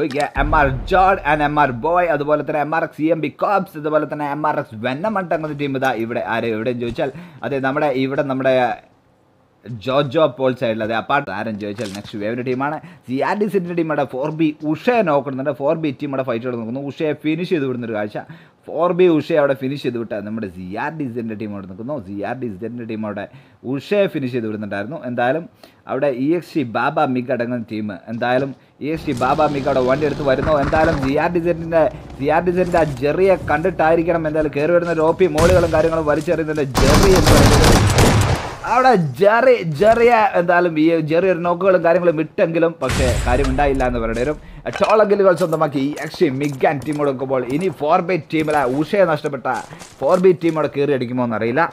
Okay M R John and M R boy അതുപോലെ തന്നെ M R X C M B cops അതുപോലെ തന്നെ എം ആർ എക്സ് വെന്നം അടങ്ങുന്ന ടീം ഇതാ ഇവിടെ ആര് എവിടെയും ചോദിച്ചാൽ അതെ നമ്മുടെ ഇവിടെ നമ്മുടെ ജോജോ പോൾ സൈഡിൽ അതെ അപ്പാർട്ട് ആരും ചോദിച്ചാൽ നെക്സ്റ്റ് വേവിന്റെ ടീമാണ് സി ആർ ഡി സിറ്റിന്റെ ടീമുടെ ഫോർ ബി ഉഷയെ നോക്കുന്നുണ്ട്. ഫോർ ബി ടീമുടെ ഫൈറ്റുകൾ നോക്കുന്നു. ഉഷയെ ഫിനിഷ് ചെയ്ത് വിടുന്നൊരു കാഴ്ച. ഫോർ ബി ഉഷയെ അവിടെ ഫിനിഷ് ചെയ്ത് വിട്ടാൽ നമ്മുടെ സി ആർ ഡി സിന്റെ ടീം അവിടെ നിൽക്കുന്നു. സി ആർ ഡി സിന്റെ ടീം അവിടെ ഉഷയെ ഫിനിഷ് ചെയ്ത് വിടുന്നുണ്ടായിരുന്നു. എന്തായാലും അവിടെ E X T Baba Mig അടങ്ങുന്ന ടീം എന്തായാലും E X T Baba Mig അവിടെ വണ്ടി എടുത്ത് വരുന്നു. എന്തായാലും സി ആർ ഡി സെറ്റിന്റെ സി ആർ ഡി സെറ്റിന്റെ ആ ജെറിയെ കണ്ടിട്ടായിരിക്കണം എന്തായാലും കയറി വരുന്ന ഓപ്പി മോളുകളും കാര്യങ്ങളും വലിച്ചെറിയുന്നതിന്റെ ജെറി എന്ന് പറയുന്നത് അവിടെ ജെറി ജെറിയ എന്തായാലും ഈ ജെറി ഒരു നോക്കുകളും കാര്യങ്ങളും വിട്ടെങ്കിലും പക്ഷേ കാര്യം ഉണ്ടായില്ല എന്ന് പറയേണ്ടി വരും. ടോളഗിലുകൾ സ്വന്തമാക്കി ഈ എക്സ് മിഗ് ആൻഡ് ടീം കൊടുക്കുമ്പോൾ ഇനി ഫോർ ബി ടീമിലെ ഉഷയെ നഷ്ടപ്പെട്ട ഫോർ ബി ടീം അവിടെ കയറി അടിക്കുമോ എന്നറിയില്ല.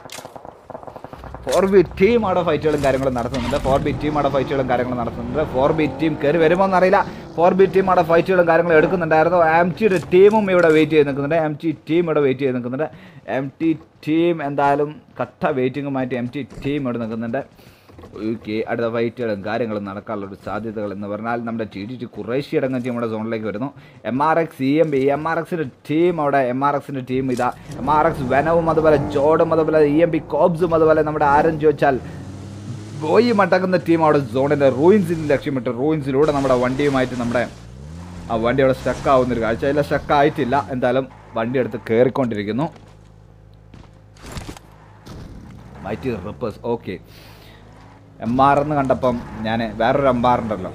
ഫോർ ബി ടീം അവിടെ ഫൈറ്റുകളും കാര്യങ്ങളും നടത്തുന്നുണ്ട്. ഫോർ ബി ടീം അവിടെ ഫൈറ്റുകളും കാര്യങ്ങളും നടത്തുന്നുണ്ട്. ഫോർ ബി ടീം കയറി വരുമോ എന്നറിയില്ല. ഫോർ ബി ടീം അവിടെ ഫൈറ്റുകളും കാര്യങ്ങളും എടുക്കുന്നുണ്ടായിരുന്നു. എം ജിയുടെ ടീമും ഇവിടെ വെയിറ്റ് ചെയ്ത് നിൽക്കുന്നുണ്ട്. എം ജി ടീം ഇവിടെ വെയിറ്റ് ചെയ്ത് നിൽക്കുന്നുണ്ട്. എം ടി ടീം എന്തായാലും കട്ട വെയിറ്റിങ്ങുമായിട്ട് എം ടി ടീം ഇവിടെ നിൽക്കുന്നുണ്ട്. ഓക്കെ അടുത്ത ഫൈറ്റുകളും കാര്യങ്ങളും നടക്കാനുള്ള ഒരു സാധ്യതകൾ എന്ന് പറഞ്ഞാൽ നമ്മുടെ ടി ടി ടി കുറേശ്ശി അടങ്ങുന്ന ടീം നമ്മുടെ സോണിലേക്ക് വരുന്നു. M R X E M B M R എക്സിന്റെ ടീം അവിടെ എം ആർ എക്സിന്റെ ടീം ഇതാ. എം ആർ എക്സ് വെനവും അതുപോലെ ജോഡും അതുപോലെ ഇ എം ബി കോബ്സും അതുപോലെ നമ്മുടെ ആരും ചോദിച്ചാൽ ബോയി മടങ്ങുന്ന ടീം അവിടെ സോണിന്റെ റൂയിൻസിൽ ലക്ഷ്യമിട്ട് റൂയിൻസിലൂടെ നമ്മുടെ വണ്ടിയുമായിട്ട് നമ്മുടെ ആ വണ്ടി അവിടെ സ്റ്റക്കാവുന്നൊരു കാഴ്ച. അതിൽ സ്റ്റക്കായിട്ടില്ല എന്തായാലും വണ്ടി എടുത്ത് കയറിക്കൊണ്ടിരിക്കുന്നു mighty reapers. Okay. M R എന്ന് കണ്ടപ്പം ഞാൻ വേറൊരു എം ആർ ഉണ്ടല്ലോ.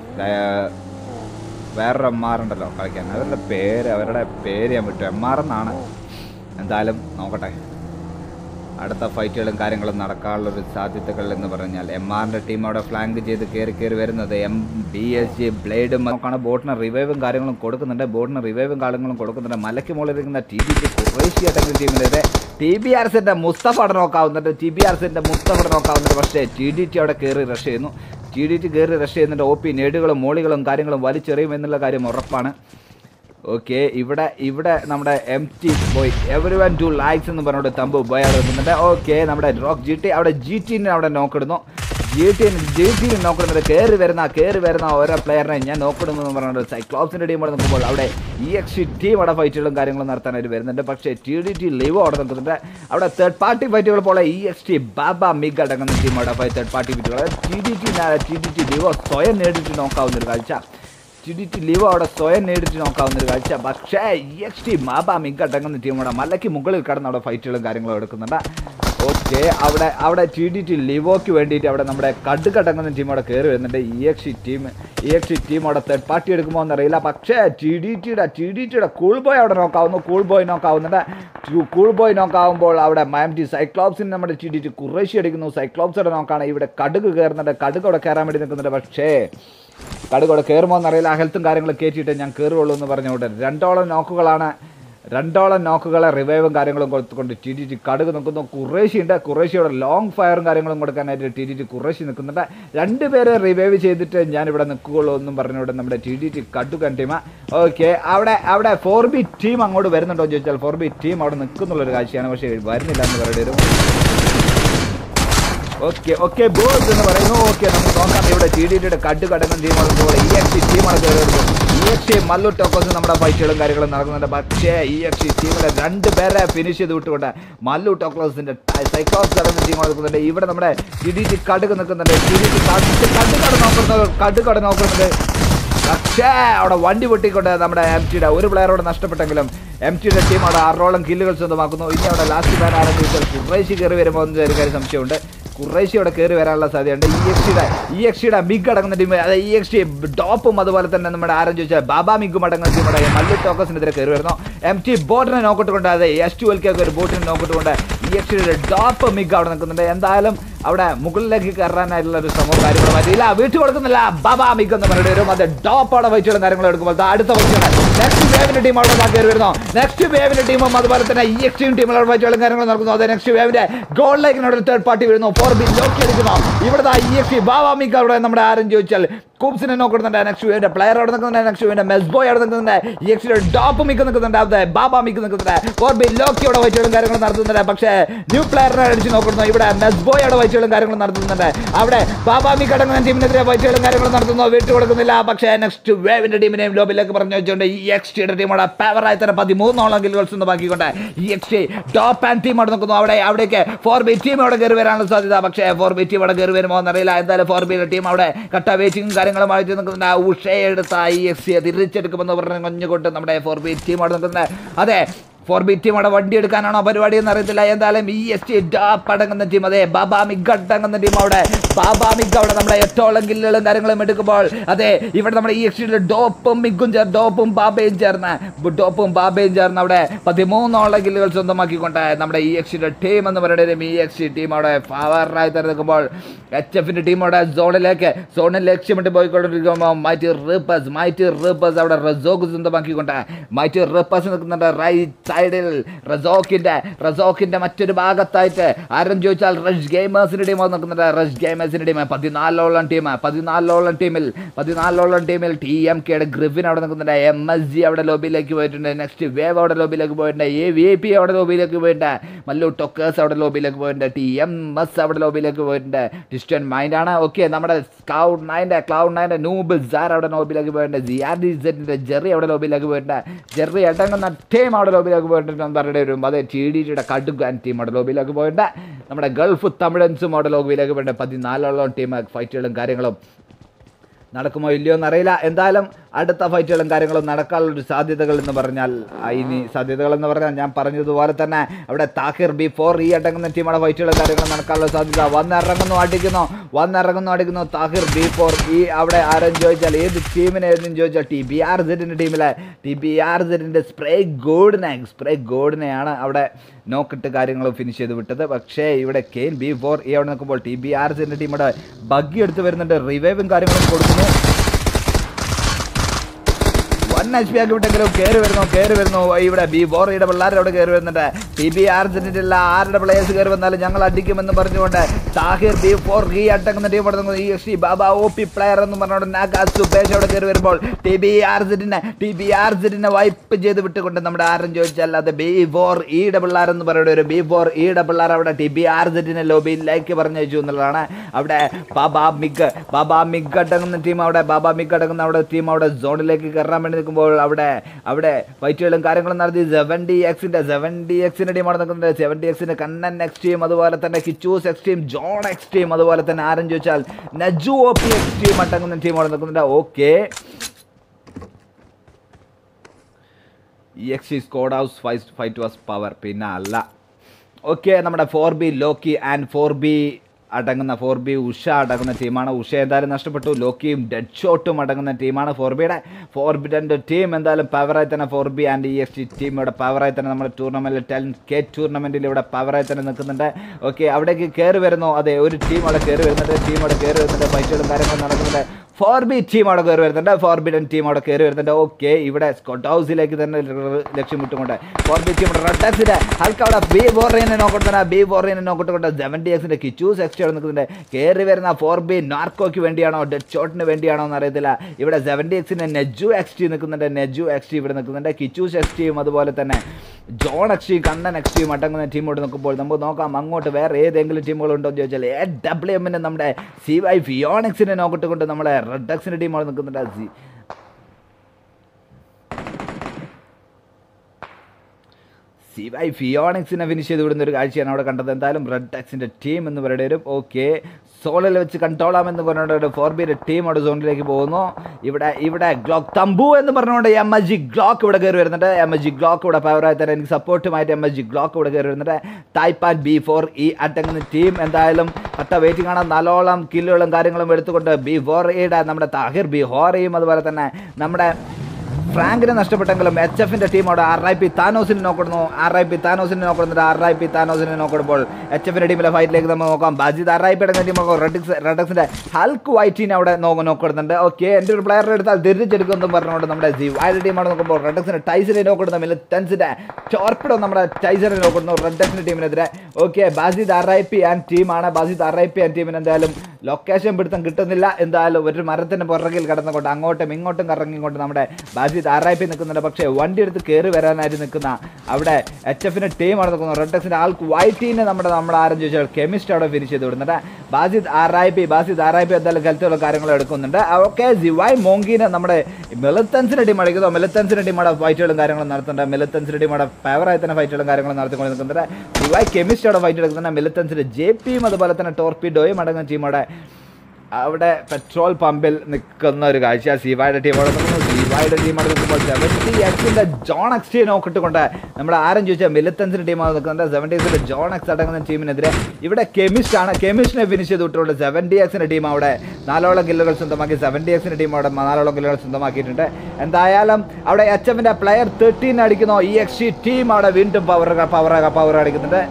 വേറൊരു എം ആർ ഉണ്ടല്ലോ കളിക്കാൻ. അവരുടെ പേര് അവരുടെ പേര് ഞാൻ വിട്ടു. എം ആർ എന്നാണ്. എന്തായാലും നോക്കട്ടെ. അടുത്ത ഫൈറ്റുകളും കാര്യങ്ങളും നടക്കാനുള്ള ഒരു സാധ്യതകൾ എന്ന് പറഞ്ഞാൽ എം ആറിന്റെ ടീം അവിടെ ഫ്ലാങ്ക് ചെയ്ത് കയറി കയറി വരുന്നത് എം ബി എസ് ജി ബ്ലേഡും നോക്കാണ്. ബോട്ടിന് റിവൈവും കാര്യങ്ങളും കൊടുക്കുന്നുണ്ട്. ബോട്ടിന് റിവൈവും കാര്യങ്ങളും കൊടുക്കുന്നുണ്ട്. മലയ്ക്ക് മുകളിലിരിക്കുന്ന ടി ബി ജി കുറേശ്യ ടീമിലെ ടി ബി ആർ എസിന്റെ മുസ്തഫ അവിടെ നോക്കാവുന്നുണ്ട്. ടി ബി ആർ എസിന്റെ മുസ്തഫ അവിടെ നോക്കാവുന്നുണ്ട്. പക്ഷേ ടി ഡി ടി അവിടെ കയറി റഷ് ചെയ്യുന്നു. ടി ഡി ടി കയറി റഷ് ചെയ്യുന്നുണ്ട്. ഒ പി നേടുകളും മോളികളും കാര്യങ്ങളും വലിച്ചെറിയും എന്നുള്ള കാര്യം ഉറപ്പാണ്. ഓക്കെ ഇവിടെ ഇവിടെ നമ്മുടെ M T boy everyone to likes എന്ന് പറഞ്ഞോണ്ട് തമ്പ് ബോയ് അവിടെ നിൽക്കുന്നുണ്ട് ഓക്കെ നമ്മുടെ റോക്ക് ജി ടി അവിടെ ജി ടീനെ അവിടെ നോക്കിടുന്നു. ജി ടി ജി ടി നോക്കുന്നത് കയറി വരുന്ന കയറി വരുന്ന ഓരോ പ്ലെയറിനെ ഞാൻ നോക്കിടുന്നു എന്ന് പറഞ്ഞിട്ട് സൈക്ലോപ്സിന്റെ ടീം അവിടെ നിൽക്കുമ്പോൾ അവിടെ ഇ എക്സ് ടീം അവിടെ ഫൈറ്റുകളും കാര്യങ്ങളും നടത്താനായിട്ട് വരുന്നുണ്ട്. പക്ഷേ ടി ഡി ടി ലിവ് അവിടെ നിൽക്കുന്നുണ്ട് അവിടെ തേർഡ് പാർട്ടി ഫൈറ്റുകൾ പോലെ E X T Baba Mig അടങ്ങുന്ന ടീം അവിടെ third party ഫൈറ്റുകൾ T D T T D T Livo സ്വയം നേടിയിട്ട് നോക്കാവുന്ന ഒരു കാഴ്ച. ടി ലീവ് അവിടെ സ്വയം നേടിച്ച് നോക്കാവുന്ന ഒരു കാഴ്ച പക്ഷേ ഇ എക്സ് ടി മാബ മിഗ് അടങ്ങുന്ന ടീം അവിടെ മലയ്ക്ക് മുകളിൽ കടന്ന് അവിടെ ഫൈറ്റുകളും കാര്യങ്ങളും എടുക്കുന്നുണ്ട്. ഓക്കെ അവിടെ അവിടെ ടി ഡി ടി ലിവോക്ക് വേണ്ടിയിട്ട് അവിടെ നമ്മുടെ കട് കടങ്ങുന്ന ടീം അവിടെ കയറി വരുന്നുണ്ട്. E X team E X team അവിടെ തേർഡ് പാർട്ടി എടുക്കുമോ എന്നറിയില്ല പക്ഷേ ടി ഡി ടിയുടെ ടി ഡി ടിയുടെ കൂൾ ബോയ് അവിടെ നോക്കാവുന്നു. കൂൾ ബോയ് നോക്കാവുന്നുണ്ട്. കൂൾ ബോയ് നോക്കാവുമ്പോൾ അവിടെ മയം ടി സൈക്ലോപ്സിന് നമ്മുടെ ടി ഡി ടി കുറേശ്ശി അടിക്കുന്നു. സൈക്ലോപ്സ് അവിടെ നോക്കാണ്. ഇവിടെ കടുക് കയറുന്നുണ്ട് കടുക് അവിടെ കയറാൻ വേണ്ടി നിൽക്കുന്നുണ്ട്. പക്ഷേ കടുകോടെ കയറുമോ എന്നറിയില്ല. ആ ഹെൽത്തും കാര്യങ്ങളും കയറ്റിയിട്ട് ഞാൻ കയറുള്ളൂ എന്ന് പറഞ്ഞുകൊണ്ട് രണ്ടോളം നോക്കുകളാണ് രണ്ടോളം നോക്കുകളെ റിവൈവും കാര്യങ്ങളും കൊടുത്തുകൊണ്ട് ടി ടി ടി കടുക് നിൽക്കുന്നു. കുറേശ്ശി ഉണ്ട്. കുറേശ്ശിയുടെ ലോങ് ഫയറും കാര്യങ്ങളും കൊടുക്കാനായിട്ട് ടി ടി ടി കുറേശ്ശി നിൽക്കുന്നുണ്ട്. രണ്ട് പേരെ റിവൈവ് ചെയ്തിട്ട് ഞാനിവിടെ നിൽക്കുകയുള്ളൂ എന്നും പറഞ്ഞുകൊണ്ട് നമ്മുടെ ടി ടി ടി കടുക്കൻ ടീം ഓക്കെ അവിടെ അവിടെ ഫോർ ബി ടീം അങ്ങോട്ട് വരുന്നുണ്ടോ എന്ന് ചോദിച്ചാൽ ഫോർ ബി ടീം അവിടെ നിൽക്കുന്നുള്ളൊരു കാഴ്ചയാണ്. പക്ഷേ വരുന്നില്ല എന്ന് പറയേണ്ടി വരും ഓക്കെ ഓക്കെ ബോസ് എന്ന് പറയുന്നു. ഓക്കെ നമുക്ക് നോക്കാം. ഇവിടെ ടി ഡി ടിയുടെ കട്ട് ടീമാണ് ടീമുള്ള ഇ ടീമാണ് ഇ എക്സ് മല്ലു ടോക്കോസ് നമ്മുടെ ഫൈറ്റുകളും കാര്യങ്ങളും നടക്കുന്നുണ്ട്. പക്ഷേ ഇ എക്സ് ടീമിലെ രണ്ട് പേരെ ഫിനിഷ് ചെയ്ത് വിട്ടുകൊണ്ട് മല്ലു സൈക്കോസ് കടന്ന ടീം നടക്കുന്നുണ്ട് ഇവിടെ നമ്മുടെ ടി ഡി കടുക്ക് നിൽക്കുന്നുണ്ട്. ടി ഡി ടി കട്ട് കട നോക്കുന്നത് കട്ട് കട നോക്കുന്നുണ്ട്. പക്ഷേ അവിടെ വണ്ടി പൊട്ടിക്കൊണ്ട് നമ്മുടെ എം ടിയുടെ ഒരു പ്ലെയറോട് നഷ്ടപ്പെട്ടെങ്കിലും എം ടിയുടെ ടീം അവിടെ ആറോളം കില്ലുകൾ സ്വന്തമാക്കുന്നു ഇനി അവിടെ ലാസ്റ്റ് പ്ലാൻ ആരംഭിച്ചാൽ കുറേശ്ശി കയറി വരുമ്പോൾ എന്നൊരു കാര്യം സംശയമുണ്ട്. കുറേശ്ശി അവിടെ കയറി വരാനുള്ള സാധ്യതയുണ്ട്. ഇ എക്സ് ടിയുടെ ഇ എക്സ് ടിയുടെ മിഗ് അടങ്ങുന്ന ടീം അതായത് ഇ എക്സ് ടി ടോപ്പും അതുപോലെ തന്നെ നമ്മുടെ ആരും ചോദിച്ചാൽ ബാബാ മിഗും അടങ്ങുന്ന ടീമുടെ മല്ലു ടോക്കസിനെതിരെ കയറി വരുന്നു. എം ടി ബോട്ടിനെ നോക്കിട്ട് കൊണ്ട് അതെ എസ് ടു എൽക്കൊക്കെ ഒരു ബോട്ടിനെ നോക്കിട്ടുകൊണ്ട് ഇ എക്സ് ടിയുടെ ടോപ്പ് മിഗ് അവിടെ നിൽക്കുന്നുണ്ട്. എന്തായാലും അവിടെ മുകളിലേക്ക് കയറാനായിട്ടുള്ള ഒരു ശ്രമവും കാര്യങ്ങളും പറ്റിയില്ല വീട്ടിൽ കൊടുക്കുന്നില്ല. ബാബാ മിഗ് എന്ന് പറഞ്ഞിട്ട് വരും. അത് ടോപ്പോടെ ഫൈറ്റുകളും കാര്യങ്ങളും എടുക്കുമ്പോൾ അടുത്ത വർഷം നെക്സ്റ്റ് വേവിന്റെ ടീം അവിടെ കയറി വരുന്നു. നെക്സ്റ്റ് വേവിന്റെ ടീമും അതുപോലെ തന്നെ ഈ എക്സ്ട്രീം ടീം അവിടെ ഫൈറ്റുകളും കാര്യങ്ങളും നടക്കുന്നു. അത് നെക്സ്റ്റ് വേവിന്റെ ഗോളിലേക്കിനോട് തേർഡ് പാർട്ടി വരുന്നു. ഫോർ ബി ലോക്കി അടിക്കുന്നു ഇവിടെ ഈ എക്സ് ബാബാ മിക്ക അവിടെ നമ്മുടെ ആരും ചോദിച്ചാൽ കൂപ്സിനെ നോക്കുന്നുണ്ട്. നെക്സ്റ്റ് വേവിന്റെ പ്ലെയർ അവിടെ നിൽക്കുന്നുണ്ട്. നെക്സ്റ്റ് വേവിന്റെ മെസ്ബോയ് അവിടെ നിൽക്കുന്നുണ്ട്. ഈ എക്സ്ട്രീ ടോപ്പ് മിക്ക് നിൽക്കുന്നുണ്ട്. അവിടെ ബാബാ മിക്ക് നിൽക്കുന്നുണ്ട്. ഫോർ ബി ലോക്കി അവിടെ ഫൈറ്റുകളും കാര്യങ്ങളും നടത്തുന്നുണ്ട്. പക്ഷേ ന്യൂ പ്ലെയറിനെ അടിച്ച് നോക്കുന്നു. ഇവിടെ മെസ്ബോയ് അവിടെ ഫൈറ്റുകളും കാര്യങ്ങളും നടത്തുന്നുണ്ട്. അവിടെ ബാബാമി കടങ്ങുന്ന ടീമിനെതിരെ ഫൈറ്റുകളും കാര്യങ്ങളും നടത്തുന്നു. വിട്ടു കൊടുക്കുന്നില്ല. പക്ഷേ നെക്സ്റ്റ് വേവിന്റെ ടീമിനെയും ലോബിലേക്ക് പറഞ്ഞു വെച്ചുകൊണ്ട് ഈ എക്സ് ടിയുടെ ടീമോടെ പവറായി തന്നെ പതിമൂന്നോളം ഗിലുകൾസ് ഒന്ന് ബാക്കിക്കൊണ്ട് E X T top and team അവിടെ അവിടെ അവിടേക്ക് ഫോർ ബി ടീം അവിടെ കയറി വരാനുള്ള സാധ്യത. പക്ഷേ ഫോർ ബി ടീം അവിടെ കയറി വരുമോ എന്നറിയില്ല. എന്തായാലും ഫോർ ബിയുടെ ടീം അവിടെ കട്ട വെയിറ്റിംഗും കാര്യങ്ങളുമായിട്ട് നിൽക്കുന്നുണ്ട്. ആ ഉഷയെടുത്ത ഈ എഫ് സിയെ തിരിച്ചെടുക്കുമെന്ന് പറഞ്ഞ് കൊഞ്ഞുകൊണ്ട് നമ്മുടെ ഫോർ ബി ടീം അവിടെ നിൽക്കുന്നത് അതെ ഫോർ ബി ടീം അവിടെ വണ്ടി എടുക്കാനാണോ പരിപാടി എന്ന് അറിയത്തില്ല എന്തായാലും ഈ എസ് ടി അടങ്ങുന്ന ടീം അതെ ബാബാ മിഗ് അടങ്ങുന്ന ടീം അവിടെ. ബാബാ മിഗ് അവിടെ നമ്മുടെ എട്ടോളം കില്ലുകളും കാര്യങ്ങളും എടുക്കുമ്പോൾ. അതെ ഇവിടെ നമ്മുടെ ഈ എസ് ടിയുടെ ഡോപ്പും മിഗും ചേർ ഡോപ്പും ബാബയും ചേർന്ന് ഡോപ്പും ബാബയും ചേർന്ന് അവിടെ പതിമൂന്നോളം കില്ലുകൾ സ്വന്തമാക്കിക്കൊണ്ട് നമ്മുടെ ഈ എക്സ് ടിയുടെ ടീം എന്ന് പറയുന്നതും ഈ എക്സ് ടി ടീം അവിടെ പവറായി തിരഞ്ഞെടുക്കുമ്പോൾ എച്ച് എഫിന്റെ ടീം അവിടെ സോണിലേക്ക് സോണിൽ ലക്ഷ്യമിട്ട് പോയിക്കൊണ്ടിരിക്കുമ്പോൾ മൈറ്റി റിപ്പസ് മൈറ്റി റിപ്പസ് അവിടെ റസോക്ക് സ്വന്തമാക്കിക്കൊണ്ട് മൈറ്റി റിപ്പസ് നിൽക്കുന്നുണ്ട്. റൈറ്റ് സൈഡിൽ റസോക്കിന്റെ റസോക്കിന്റെ മറ്റൊരു ഭാഗത്തായിട്ട് ആരും ചോദിച്ചാൽ റഷ് ഗെയിമേഴ്സിന്റെ ടീം നോക്കുന്നുണ്ട് റഷ് ഗെയിമേഴ്സിന്റെ ടീം പതിനാലോളം ടീം പതിനാലോളം ടീമിൽ പതിനാലോളം ടീമിൽ ടി എം കെയുടെ ഗ്രിഫിൻ അവിടെ നിൽക്കുന്നുണ്ട്. എം എസ് ജി അവിടെ ലോബിയിലേക്ക് പോയിട്ടുണ്ട്. നെക്സ്റ്റ് വേവ് അവിടെ ലോബിയിലേക്ക് പോയിട്ടുണ്ട്. എ വി പി അവിടെ ലോബിയിലേക്ക് പോയിട്ടുണ്ട്. മല്ലു ടൊക്കേഴ്സ് അവിടെ ലോബിയിലേക്ക് പോയിട്ടുണ്ട്. ടി എം എസ് അവിടെ ലോബിയിലേക്ക് പോയിട്ടുണ്ട്. ഡിസ്റ്റൻ മൈൻഡ് ആണ്. ഓക്കെ നമ്മുടെ ക്ലൗഡ് നയന്റെ ക്ലൗഡ് നയന്റെ നൂബ് സാർ അവിടെ ലോബിയിലേക്ക് പോയിട്ടുണ്ട്. ജി ആർ ഡി സെറ്റിന്റെ ജെറി അവിടെ ലോബിയിലേക്ക് പോയിട്ടുണ്ട്. ജെറി അടങ്ങുന്ന ടീം അവിടെ ലോബിയിലേക്ക് പോയിട്ടുണ്ട്. എന്താ വരും അതെ ടി ഡി ടിയുടെ കടുഗാൻ ടീം അവിടെ ലോബിയിലേക്ക് പോയിട്ട് നമ്മുടെ ഗൾഫ് തമിഴൻസും അവിടെ ലോബിയിലേക്ക് പോയിട്ട് പതിനാലോളം ടീം ഫൈറ്റുകളും കാര്യങ്ങളും നടക്കുമോ ഇല്ലയോ എന്നറിയില്ല. എന്തായാലും അടുത്ത ഫൈറ്റുകളും കാര്യങ്ങളും നടക്കാനുള്ള ഒരു സാധ്യതകൾ എന്ന് പറഞ്ഞാൽ ഇനി സാധ്യതകൾ എന്ന് പറഞ്ഞാൽ ഞാൻ പറഞ്ഞതുപോലെ തന്നെ അവിടെ താഹിർ ബി ഫോർ ഈ അടങ്ങുന്ന ടീമാണ് ഫൈറ്റുകളും കാര്യങ്ങളും നടക്കാനുള്ള സാധ്യത. വന്നിറങ്ങുന്നു അടിക്കുന്നു വന്നിറങ്ങുന്നു അടിക്കുന്നു താഹിർ ബി ഫോർ. ഈ അവിടെ ആരും ചോദിച്ചാൽ ഏത് ടീമിനെ ഏതെന്ന് ചോദിച്ചാൽ ടി ബി ആർ സെറ്റിന്റെ ടീമിലെ ടി ബി ആർ സെറ്റിന്റെ സ്പ്രേ ഗോഡിനെ സ്പ്രേ ഗോഡിനെയാണ് അവിടെ നോക്കിട്ട് കാര്യങ്ങൾ ഫിനിഷ് ചെയ്ത് വിട്ടത്. പക്ഷേ ഇവിടെ കെയിൻ ബി ഫോർ ഈ അവിടെ നിൽക്കുമ്പോൾ ടി ബി ആർ സെറ്റിന്റെ ടീമിയുടെ ബഗ്ഗി എടുത്ത് വരുന്നുണ്ട്. റിവൈവും കാര്യങ്ങളും കൊടുക്കുന്നു. വൺ എച്ച് പി ആക്കി വിട്ടെങ്കിലും കയറി വരുന്നു കയറി വരുന്നു. ഇവിടെ ബി ബോറയുടെ പിള്ളേർ അവിടെ കയറി വരുന്നുണ്ട്. ടി ബി ആർജന്റിനുള്ള ആരുടെ പ്ലേയേഴ്സ് കയറി വന്നാലും ഞങ്ങൾ അടിക്കുമെന്ന് പറഞ്ഞുകൊണ്ട് താഹിർ ബി ഫോർ ഈ അടങ്ങുന്ന team Sri Baba O P player എന്ന് പറഞ്ഞുകൊണ്ട് നാഗാസ് കയറി വരുമ്പോൾ T B Argentina T B Argentina wipe ചെയ്ത് വിട്ടുകൊണ്ട് നമ്മുടെ ആരും ചോദിച്ചാൽ അത് B four E double R എന്ന് പറയുന്ന ഒരു B four E double R അവിടെ ടി ബി അർജന്റീന ലോബിയിലേക്ക് പറഞ്ഞയച്ചു എന്നുള്ളതാണ്. അവിടെ ബാബ മിഗ് ബാബ മിഗ് അടങ്ങുന്ന ടീം അവിടെ ബാബ മിഗ് അടങ്ങുന്ന അവിടെ ടീം അവിടെ സോണിലേക്ക് കയറാൻ വേണ്ടി നിൽക്കുമ്പോൾ അവിടെ അവിടെ ഫൈറ്റുകളും കാര്യങ്ങളും നടത്തി. സെവൻ ഡി എക്സിന്റെ ഡി എക്സിന്റെ ടീം ടീമാണ് നിൽക്കുന്നത്. സെവന്റി എക്സിന് കണ്ണൻ എക്സ് ടീം അതുപോലെ തന്നെ Kichus X team John X team അതുപോലെ തന്നെ ആരും ചോദിച്ചാൽ Naju O P X team അടങ്ങുന്ന ടീമാണ് നിൽക്കുന്നത്. Okay X squad house fight fight was power പിന്നെ അല്ല ഓക്കെ നമ്മുടെ four B Loki and four B അടങ്ങുന്ന ഫോർ ബി ഉഷ അടങ്ങുന്ന ടീമാണ് ഉഷ എന്തായാലും നഷ്ടപ്പെട്ടു. ലോക്കിയും ഡെഡ് ഷോട്ടും അടങ്ങുന്ന ടീമാണ് ഫോർ ബിയുടെ. ഫോർ ബിന്റെ ടീം എന്തായാലും പവറായി തന്നെ four B and E S T team ഇവിടെ പവറായി തന്നെ നമ്മുടെ ടൂർണമെന്റിൽ ടെൻ കെ ടൂർണമെന്റിൽ ഇവിടെ പവറായി തന്നെ നിൽക്കുന്നുണ്ട്. ഓക്കെ അവിടേക്ക് കയറി വരുന്നു. അതെ ഒരു ടീം അവിടെ കയറി വരുന്നുണ്ട്. ടീം അവിടെ കയറി വരുന്നുണ്ട്. ഫൈറ്റുകളും കാര്യങ്ങളും നടക്കുന്നുണ്ട്. ഫോർ ബി ടീം അവിടെ കയറി വരുന്നുണ്ട്. ഫോർ ബിഡൻ ടീം അവിടെ കയറി വരുന്നുണ്ട്. ഓക്കെ ഇവിടെ സ്കോട്ട് ഹൗസിലേക്ക് തന്നെ ലക്ഷ്യം വിട്ടുകൊണ്ട്. ഫോർ ബി ടീം റട്ടക്സിന്റെ ഹൽക്ക് അവിടെ ബി ബോറിനെ നോക്കിട്ടുണ്ട് ബി ബോറിനെ നോക്കിട്ടുണ്ട് സെവന്റി എക്സിന്റെ കിച്ചൂസ് എക്സ് അവിടെ നിൽക്കുന്നുണ്ട്. കയറി വരുന്ന ഫോർ ബി നാർക്കോയ്ക്ക് വേണ്ടിയാണോ ഡെഡ് ഷോട്ടിന് വേണ്ടിയാണോ എന്ന് അറിയത്തില്ല. ഇവിടെ സെവന്റി എക്സിന്റെ നെജു എക്സ് ടി നിൽക്കുന്നുണ്ട്. നെജു എക്സ് ടി ഇവിടെ നിൽക്കുന്നുണ്ട്. കിച്ചൂസ് എക്സ് ടിയും അതുപോലെ തന്നെ. John X T Kannan X ടിയും അടങ്ങുന്ന ടീമോട്ട് നോക്കുമ്പോൾ നമുക്ക് നോക്കാം അങ്ങോട്ട് വേറെ ഏതെങ്കിലും ടീമുകളുണ്ടോ എന്ന് ചോദിച്ചാൽ എ ഡബ്ല്യു എമ്മിന് നമ്മുടെ സി വൈ ഫിയോണിക്സിനെ നോക്കിട്ട് കൊണ്ട് നമ്മുടെ റെഡ് എക്സിന്റെ ടീം നിൽക്കുന്നുണ്ട് നിൽക്കുന്നുണ്ട്. സി വൈ ഫിയോണിക്സിനെ ഫിനിഷ് ചെയ്ത് വിടുന്ന ഒരു കാഴ്ചയാണ് അവിടെ കണ്ടത്. എന്തായാലും റെഡ് ടെക്സിന്റെ ടീം എന്ന് പറയുന്നവരും ഓക്കെ സോളിൽ വെച്ച് കണ്ടോളാമെന്ന് പറഞ്ഞുകൊണ്ട് ഫോർ ബിയുടെ ടീം അവിടെ സോണിലേക്ക് പോകുന്നു. ഇവിടെ ഇവിടെ ഗ്ലോക്ക് തമ്പു എന്ന് പറഞ്ഞുകൊണ്ട് എം എസ് ജി ഗ്ലോക്ക് ഇവിടെ കയറി വരുന്നുണ്ട്. എം എസ് ജി ഗ്ലോക്ക് ഇവിടെ പവറായി തന്നെ എനിക്ക് സപ്പോർട്ടുമായിട്ട് എം എസ് ജി ഗ്ലോക്ക് ഇവിടെ കയറി വരുന്നുണ്ട്. തായ്പാൻ ബി ഫോർ ഈ അറ്റങ്ങുന്ന ടീം എന്തായാലും അട്ട വെയിറ്റിംഗ് ആണ്. നാലോളം കില്ലുകളും കാര്യങ്ങളും എടുത്തുകൊണ്ട് ബി ഫോർ ഇയുടെ നമ്മുടെ താഹിർ ബി ഹോറയും അതുപോലെ തന്നെ നമ്മുടെ ഫ്രാങ്കിനെ നഷ്ടപ്പെട്ടെങ്കിലും എച്ച് എഫിന്റെ ടീം അവിടെ ആർ ഐ പി താനോസിനെ നോക്കുന്നു ആർ ഐ പി താനോസിനെ നോക്കുന്നുണ്ട് ആർ ഐ പി താനോസിനെ നോക്കുമ്പോൾ എച്ച് എഫിന്റെ ടീമിലെ ഫൈറ്റിലേക്ക് നമ്മൾ നോക്കാം. ബാജിത് ആർ ഐ പി അടങ്ങുന്ന ടീം റെഡിക്സ് റെഡക്സിന്റെ ഹൽക്ക് വൈറ്റിനെ അവിടെ നോക്കി ഓക്കെ എന്റെ ഒരു പ്ലെയറിനെ എടുത്താൽ തിരിച്ചെടുക്കുമെന്നും പറഞ്ഞുകൊണ്ട് നമ്മുടെ ജി വൈഡ് ടീം അവിടെ നോക്കുമ്പോൾ റെഡക്സിന്റെ ടൈസിനെ നോക്കുന്നു മിലിറ്റൻസിന്റെ ചോർപ്പിടം നമ്മുടെ ടൈസറിനെ നോക്കുന്നു റെഡക്സിന്റെ ടീമിനെതിരെ okay Basid R I P and ടീമാണ് Basid R I P and ടീമിന് എന്തായാലും ലൊക്കേഷൻ പിടുത്തം കിട്ടുന്നില്ല. എന്തായാലും ഒരു മരത്തിന് പുറകിൽ കിടന്നുകൊണ്ട് അങ്ങോട്ടും ഇങ്ങോട്ടും കറങ്ങിക്കൊണ്ട് നമ്മുടെ ബാസിദ് ഐ നിൽക്കുന്നുണ്ട്. പക്ഷേ വണ്ടി എടുത്ത് കയറി വരാനായിട്ട് നിൽക്കുന്ന അവിടെ എച്ച് എഫിന്റെ ടീം അവിടെ നിൽക്കുന്നു റെഡ് എക്സിന്റെ ആൾക്ക് വൈറ്റീനെ നമ്മുടെ നമ്മൾ ആരും ചോദിച്ചാൽ കെമിസ്റ്റ് അവിടെ ഫിനിഷ് ചെയ്ത് വിടുന്നുണ്ട്. ബാസിദ് ആറായിപ്പി ബാസിദ് ആറായിപ്പി എന്തായാലും കലത്തിലുള്ള കാര്യങ്ങൾ എടുക്കുന്നുണ്ട്. ഓക്കെ ജിവായ് മോങ്കിനെ നമ്മുടെ മിലത്തൻസിന്റെ ടീം അടിക്കുന്നു മിലത്തൻസിന്റെ ടീം അവിടെ ഫൈറ്റുകളും കാര്യങ്ങളും നടത്തുന്നുണ്ട്. മിലത്തൻസിന്റെ ടീം അവിടെ ഫേവറായി തന്നെ ഫൈറ്റുകളും കാര്യങ്ങളും നടത്തിക്കൊണ്ട് നിൽക്കുന്നുണ്ട്. ജിവായ് കെമിസ്റ്റ് അവിടെ ഫൈറ്റ് എടുക്കുന്നുണ്ട്. മിലത്തൻസിന്റെ ജെ പിയും അതുപോലെ തന്നെ ടോർപിഡോയും അടങ്ങുന്ന ടീം അവിടെ പെട്രോൾ പമ്പിൽ നിൽക്കുന്ന ഒരു കാഴ്ച. സിവായുടെ ടീം അവിടെ നിൽക്കുന്നു. സിവായുടെ ടീം അവിടെ നിൽക്കുമ്പോൾ സെവന്റി എക്സിന്റെ ജോൺ എക്സിനെ നോക്കിട്ടുകൊണ്ട് നമ്മൾ ആരും ചോദിച്ചാൽ മിലിത്തൻസിന്റെ ടീം അവിടെ നിൽക്കുന്നുണ്ട്. സെവന്റി എക്സിന്റെ ജോൺ എക്സ് അടങ്ങുന്ന ടീമിനെതിരെ ഇവിടെ കെമിസ്റ്റ് ആണ്. കെമിസ്റ്റിനെ ഫിനിഷ് ചെയ്ത് വിട്ടുകൊണ്ട് സെവന്റി എക്സിന്റെ ടീം അവിടെ നാലോളം കില്ലുകൾ സ്വന്തമാക്കി. സെവന്റി എക്സിന്റെ ടീം അവിടെ നാലോളം കില്ലുകൾ സ്വന്തമാക്കിയിട്ടുണ്ട്. എന്തായാലും അവിടെ എച്ച് എമ്മിന്റെ പ്ലെയർ തേർട്ടീൻ അടിക്കുന്നു. ഇ എക്സ് ടീം അവിടെ വീണ്ടും പവർ പവർ പവർ അടിക്കുന്നുണ്ട്.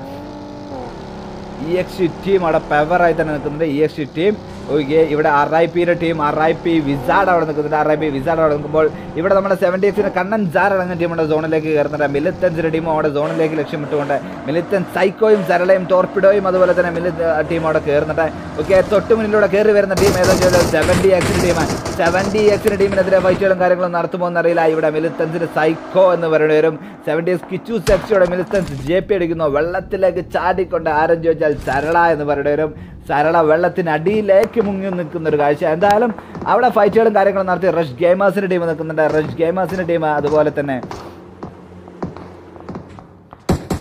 ഇ എക്സ് ടീം അവിടെ പവറായി തന്നെ നിൽക്കുന്നുണ്ട്. ഇ എക്സ് ടീം ഓക്കെ ഇവിടെ ആർ ഐ പിയുടെ team R I P wizard അവിടെ നിൽക്കുന്നുണ്ട്. ആർ ഐ പി വിസാഡ് അവിടെ നിൽക്കുമ്പോൾ ഇവിടെ നമ്മുടെ സെവന്റി എക്സിന് കണ്ണൻ ജാർ അടങ്ങുന്ന ടീമുടെ സോണിലേക്ക് കയറുന്നുണ്ട്. മിലിറ്റൻസിന്റെ ടീമും അവിടെ സോണിലേക്ക് ലക്ഷ്യമിട്ടുകൊണ്ട് മിലിത്തൻ സൈക്കോയും സരളയും ടോർപ്പിഡോയും അതുപോലെ തന്നെ മിലി ടീം അവിടെ കയറുന്നുണ്ട്. ഓക്കെ തൊട്ട് മുന്നിലൂടെ കയറി വരുന്ന ടീം ഏതാ സെവന്റി എക്സിന്റെ ടീം സെവന്റി എക്സിന്റെ ടീമിനെതിരെ ഫൈറ്റുകളും കാര്യങ്ങളും നടത്തുമോ എന്നറിയില്ല ഇവിടെ മിലിത്തൻസിന് സൈക്കോ എന്ന് പറയുന്നവരും സെവന്റി എക്സ് കിച്ചു സെക്സിയുടെ മിലിത്തൻസ് ജെ പി അടിക്കുന്നു. വെള്ളത്തിലേക്ക് ചാടിക്കൊണ്ട് ആരും ചോദിച്ചാൽ സരള എന്ന് പറയുന്നവരും സരള വെള്ളത്തിനടിയിലേക്ക് മുങ്ങി നിൽക്കുന്ന ഒരു കാഴ്ച. എന്തായാലും അവിടെ ഫൈറ്റുകളും കാര്യങ്ങളും നടത്തി റഷ് ഗെയിമേഴ്സിന്റെ ടീം നിൽക്കുന്നുണ്ട്. റഷ് ഗെയിമേഴ്സിന്റെ ടീം അതുപോലെ തന്നെ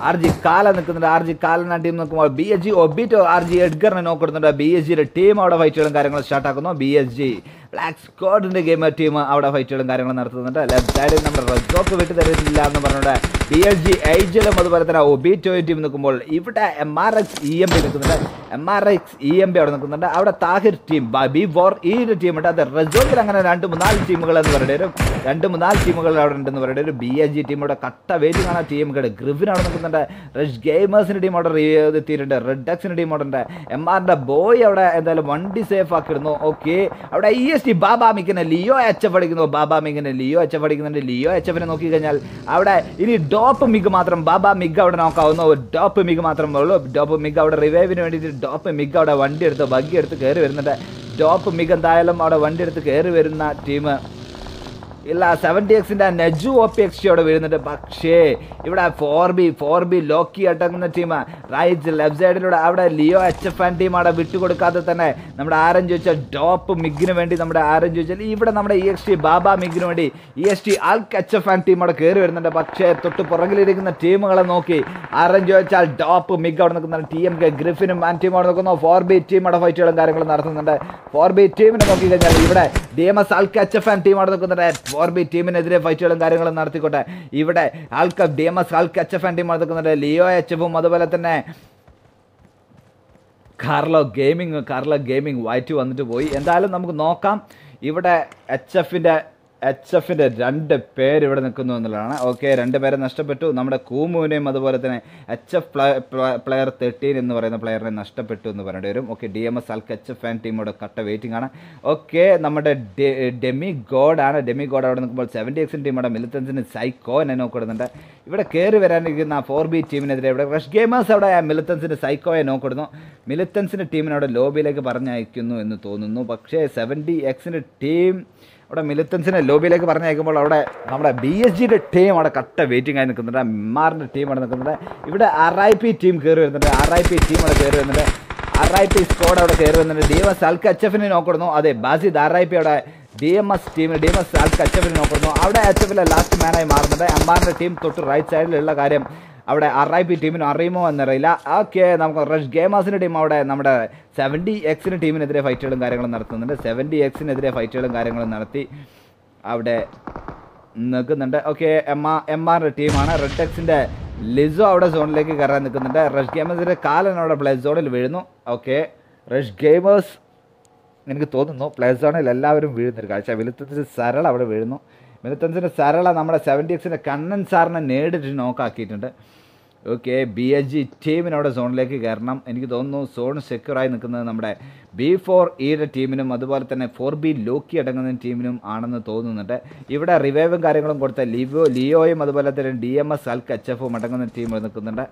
ആർ ജി കാല നിൽക്കുന്നുണ്ട്. ആർ ജി കാലന ടീം നിൽക്കുമ്പോൾ B S G Obito R G എഡ്ഗറിനെ നോക്കുന്നുണ്ട് ബി എസ് ജിയുടെ ടീം അവിടെ ഫൈറ്റുകളും കാര്യങ്ങളും സ്റ്റാർട്ട് ആക്കുന്നു. ബി എസ് ജി ബ്ലാക്ക് സ്കോഡിന്റെ ഗെയിമർ ടീം അവിടെ ഫൈറ്റുകളും കാര്യങ്ങളും നടത്തുന്നുണ്ട്. ലെഫ്റ്റ് സൈഡിൽ നമ്മുടെ റസോക്ക് വിട്ടു തരുന്നില്ല എന്ന് പറഞ്ഞുകൊണ്ട് ബി എസ് ജി ഏഞ്ചലും അതുപോലെ തന്നെ ഒബിറ്റോയും ടീം നിൽക്കുമ്പോൾ ഇവിടെ M R X E M P നിൽക്കുന്നുണ്ട്. M R X E M B അവിടെ നിൽക്കുന്നുണ്ട്. അവിടെ താഹിർ ടീം ബി ഫോർ ഈ ഒരു ടീമുണ്ട് അത് റെസോർട്ടിൽ അങ്ങനെ രണ്ട് മൂന്നാൽ ടീമുകൾ എന്ന് വരും രണ്ട് മൂന്നാൽ ടീമുകൾ അവിടെ ഉണ്ടെന്ന് പറയേണ്ടി വരും ബി എ ജി ടീം അവിടെ കട്ട വെയിറ്റിംഗ് ആണ് ടീമുകൾ ഗ്രിഫിൻ അവിടെ നിൽക്കുന്നുണ്ട്. റഷ് ഗെയിമേഴ്സിന്റെ ടീം അവിടെ എത്തിയിട്ടുണ്ട്. റെഡ് ഡെക്സിന്റെ ടീം അവിടെ ഉണ്ട്. എം ആറിന്റെ ബോയ് അവിടെ എന്തായാലും വണ്ടി സേഫ് ആക്കിയിരുന്നു. ഓക്കെ അവിടെ ഇ എസ് ടി ബാബാ മിക്കിനെ ലിയോ എച്ച് എഫ് അടിക്കുന്നു. ബാബാ മിക്കിനെ ലിയോ എച്ച് എഫ് അടിക്കുന്നുണ്ട്. ലിയോ എച്ച് എഫിനെ നോക്കി കഴിഞ്ഞാൽ അവിടെ ഇനി ഡോപ്പ് മിഗ് മാത്രം ബാബാ മിഗ് അവിടെ നോക്കാവുന്നു ഡോപ്പ് മിഗ് മാത്രമേ ഉള്ളൂ. ഡോപ്പ് മിഗ് അവിടെ റിവൈവിന് വേണ്ടിയിട്ട് ഡോപ്പ് മിഗ് അവിടെ വണ്ടി എടുത്ത് ബഗ്ഗി എടുത്ത് കയറി വരുന്നുണ്ട്. ഡോപ്പ് മിഗ് എന്തായാലും അവിടെ വണ്ടി എടുത്ത് കയറി വരുന്ന ടീം ഇല്ല സെവന്റി എക്സിന്റെ നെജു ഒ പി എക്സ് അവിടെ വരുന്നുണ്ട്. പക്ഷേ ഇവിടെ four B four B Loki അടങ്ങുന്ന ടീം റൈറ്റ് ലെഫ്റ്റ് സൈഡിലൂടെ അവിടെ Leo H F and team അവിടെ വിട്ടുകൊടുക്കാതെ തന്നെ നമ്മുടെ ആരും ചോദിച്ചാൽ ഡോപ്പ് മിഗിന് വേണ്ടി നമ്മുടെ ആരും ചോദിച്ചാൽ ഇവിടെ നമ്മുടെ ഇ എക്സ് ടി ബാബ മിഗിന് വേണ്ടി E S T Hulk H F and team അവിടെ കയറി വരുന്നുണ്ട്. പക്ഷേ തൊട്ട് പുറകിലിരിക്കുന്ന ടീമുകളെ നോക്കി ആരും ചോദിച്ചാൽ ഡോപ്പ് മിഗ് അവിടെ നിൽക്കുന്ന ടി എം കെ ഗ്രിഫിനും ആൻ ടീം അവിടെ നിൽക്കുന്നു. ഫോർ ബി ടീം അവിടെ ഫൈറ്റുകളും കാര്യങ്ങളും നടത്തുന്നുണ്ട്. ഫോർ ബി ടീമിനെ നോക്കി കഴിഞ്ഞാൽ ഇവിടെ D M S Hulk H F and team അവിടെ നിൽക്കുന്നുണ്ട്. ഫോർ ബി ടീമിനെതിരെ ഫൈറ്റുകളും കാര്യങ്ങളും നടത്തിക്കോട്ടെ. ഇവിടെ ആൽക്ക D M S Hulk H F and team നടക്കുന്നുണ്ട്. ലിയോ എച്ച് എഫും അതുപോലെ തന്നെ കാർലോ ഗെയിമിങ് കാർലോ ഗെയിമിങ് വൈറ്റ് വന്നിട്ട് പോയി. എന്തായാലും നമുക്ക് നോക്കാം. ഇവിടെ എച്ച് എഫിന്റെ എച്ച് എഫിന്റെ രണ്ട് പേര് ഇവിടെ നിൽക്കുന്നു എന്നുള്ളതാണ്. ഓക്കെ രണ്ട് പേരെ നഷ്ടപ്പെട്ടു. നമ്മുടെ കൂമുവിനെയും അതുപോലെ തന്നെ എച്ച് എഫ് പ്ലെയർ തേർട്ടീൻ എന്ന് പറയുന്ന പ്ലെയറിനെ നഷ്ടപ്പെട്ടു എന്ന് പറയേണ്ടി വരും. Okay D M S Hulk H F fan ടീമോട് കട്ട വെയിറ്റിംഗ് ആണ്. ഓക്കെ നമ്മുടെ ഡെമി ഗോഡ് ആണ്. ഡെമി ഗോഡ് അവിടെ നിൽക്കുമ്പോൾ സെവന്റി എക്സിൻ ടീമോടെ മിലിത്തൻസിന് സൈക്കോ എന്നെ ഇവിടെ കയറി വരാനിരിക്കുന്ന ഫോർ ബി ടീമിനെതിരെ ഇവിടെ റഷ് ഗെയിമേഴ്സ് അവിടെ മിലിത്തൻസിന് സൈക്കോയെ നോക്കിടുന്നു. മിലിത്തൻസിന്റെ ടീമിനോട് ലോബിയിലേക്ക് പറഞ്ഞയക്കുന്നു എന്ന് തോന്നുന്നു. പക്ഷേ സെവന്റി എക്സിന്റെ ടീം അവിടെ മിലിറ്റൻസിനെ ലോബിയിലേക്ക് പറഞ്ഞയക്കുമ്പോൾ അവിടെ നമ്മുടെ ബി എസ് ജിയുടെ ടീം അവിടെ കട്ട വെയിറ്റിംഗ് ആയി നിൽക്കുന്നുണ്ട്. എം ആറിന്റെ ടീം അവിടെ നിൽക്കുന്നുണ്ട്. ഇവിടെ ആർ ഐ പി ടീം കയറി വരുന്നുണ്ട്. ആർ ഐ പി ടീം അവിടെ കയറി വരുന്നുണ്ട്. ആർ ഐ പി സ്കോഡ് അവിടെ കയറി വരുന്നുണ്ട്. D M S Hulk H എഫിനെ നോക്കിടുന്നു അതെ ബാസിദ് ആർ ഐ പി അവിടെ ഡി എം എസ് ടീമിന് D M S Hulk H എഫിനെ നോക്കിടുന്നു അവിടെ എച്ച് എഫിലെ ലാസ്റ്റ് മാനായി മാറുന്നുണ്ട്. എം ടീം തൊട്ട് റൈറ്റ് സൈഡിലുള്ള കാര്യം അവിടെ ആർ ഐ പി ടീമിന് അറിയുമോ എന്നറിയില്ല. ഓക്കെ നമുക്ക് റഷ് ഗെയിമേഴ്സിന്റെ ടീം അവിടെ നമ്മുടെ സെവന്റി എക്സിന് ടീമിനെതിരെ ഫൈറ്റുകളും കാര്യങ്ങളും നടത്തുന്നുണ്ട്. സെവന്റി എക്സിനെതിരെ ഫൈറ്റുകളും കാര്യങ്ങളും നടത്തി അവിടെ നിൽക്കുന്നുണ്ട്. ഓക്കെ എം ആർ എം ആറിന്റെ ടീമാണ്. റെഡ് എക്സിന്റെ ലിസോ അവിടെ സോണിലേക്ക് കയറാൻ നിൽക്കുന്നുണ്ട്. റഷ് ഗെയിമേഴ്സിന്റെ കാലൻ അവിടെ പ്ലേ സോണിൽ വീഴുന്നു. ഓക്കെ റഷ് ഗെയിമേഴ്സ് എനിക്ക് തോന്നുന്നു പ്ലേ സോണിൽ എല്ലാവരും വീഴുന്നൊരു കാഴ്ച. വിലുത്തത്തിന് സരൾ അവിടെ വീഴുന്നു. വിലുത്തൻസിന്റെ സരള നമ്മുടെ സെവന്റി എക്സിന്റെ കണ്ണൻ സാറിനെ നേടിട്ട് നോക്കാക്കിയിട്ടുണ്ട് ഓക്കെ ബി എച്ച് ജി ടീമിനവിടെ സോണിലേക്ക് കയറണം. എനിക്ക് തോന്നുന്നു സോൺ സെക്യൂറായി നിൽക്കുന്നത് നമ്മുടെ ബി ഫോർ ഇയുടെ ടീമിനും അതുപോലെ തന്നെ ഫോർ ബി ലോക്കി അടങ്ങുന്ന ടീമിനും ആണെന്ന് തോന്നുന്നുണ്ട്. ഇവിടെ റിവൈവും കാര്യങ്ങളും കൊടുത്ത ലിവോ ലിയോയും അതുപോലെ തന്നെ D M S Hulk H എഫും അടങ്ങുന്ന ടീം നിൽക്കുന്നുണ്ട്.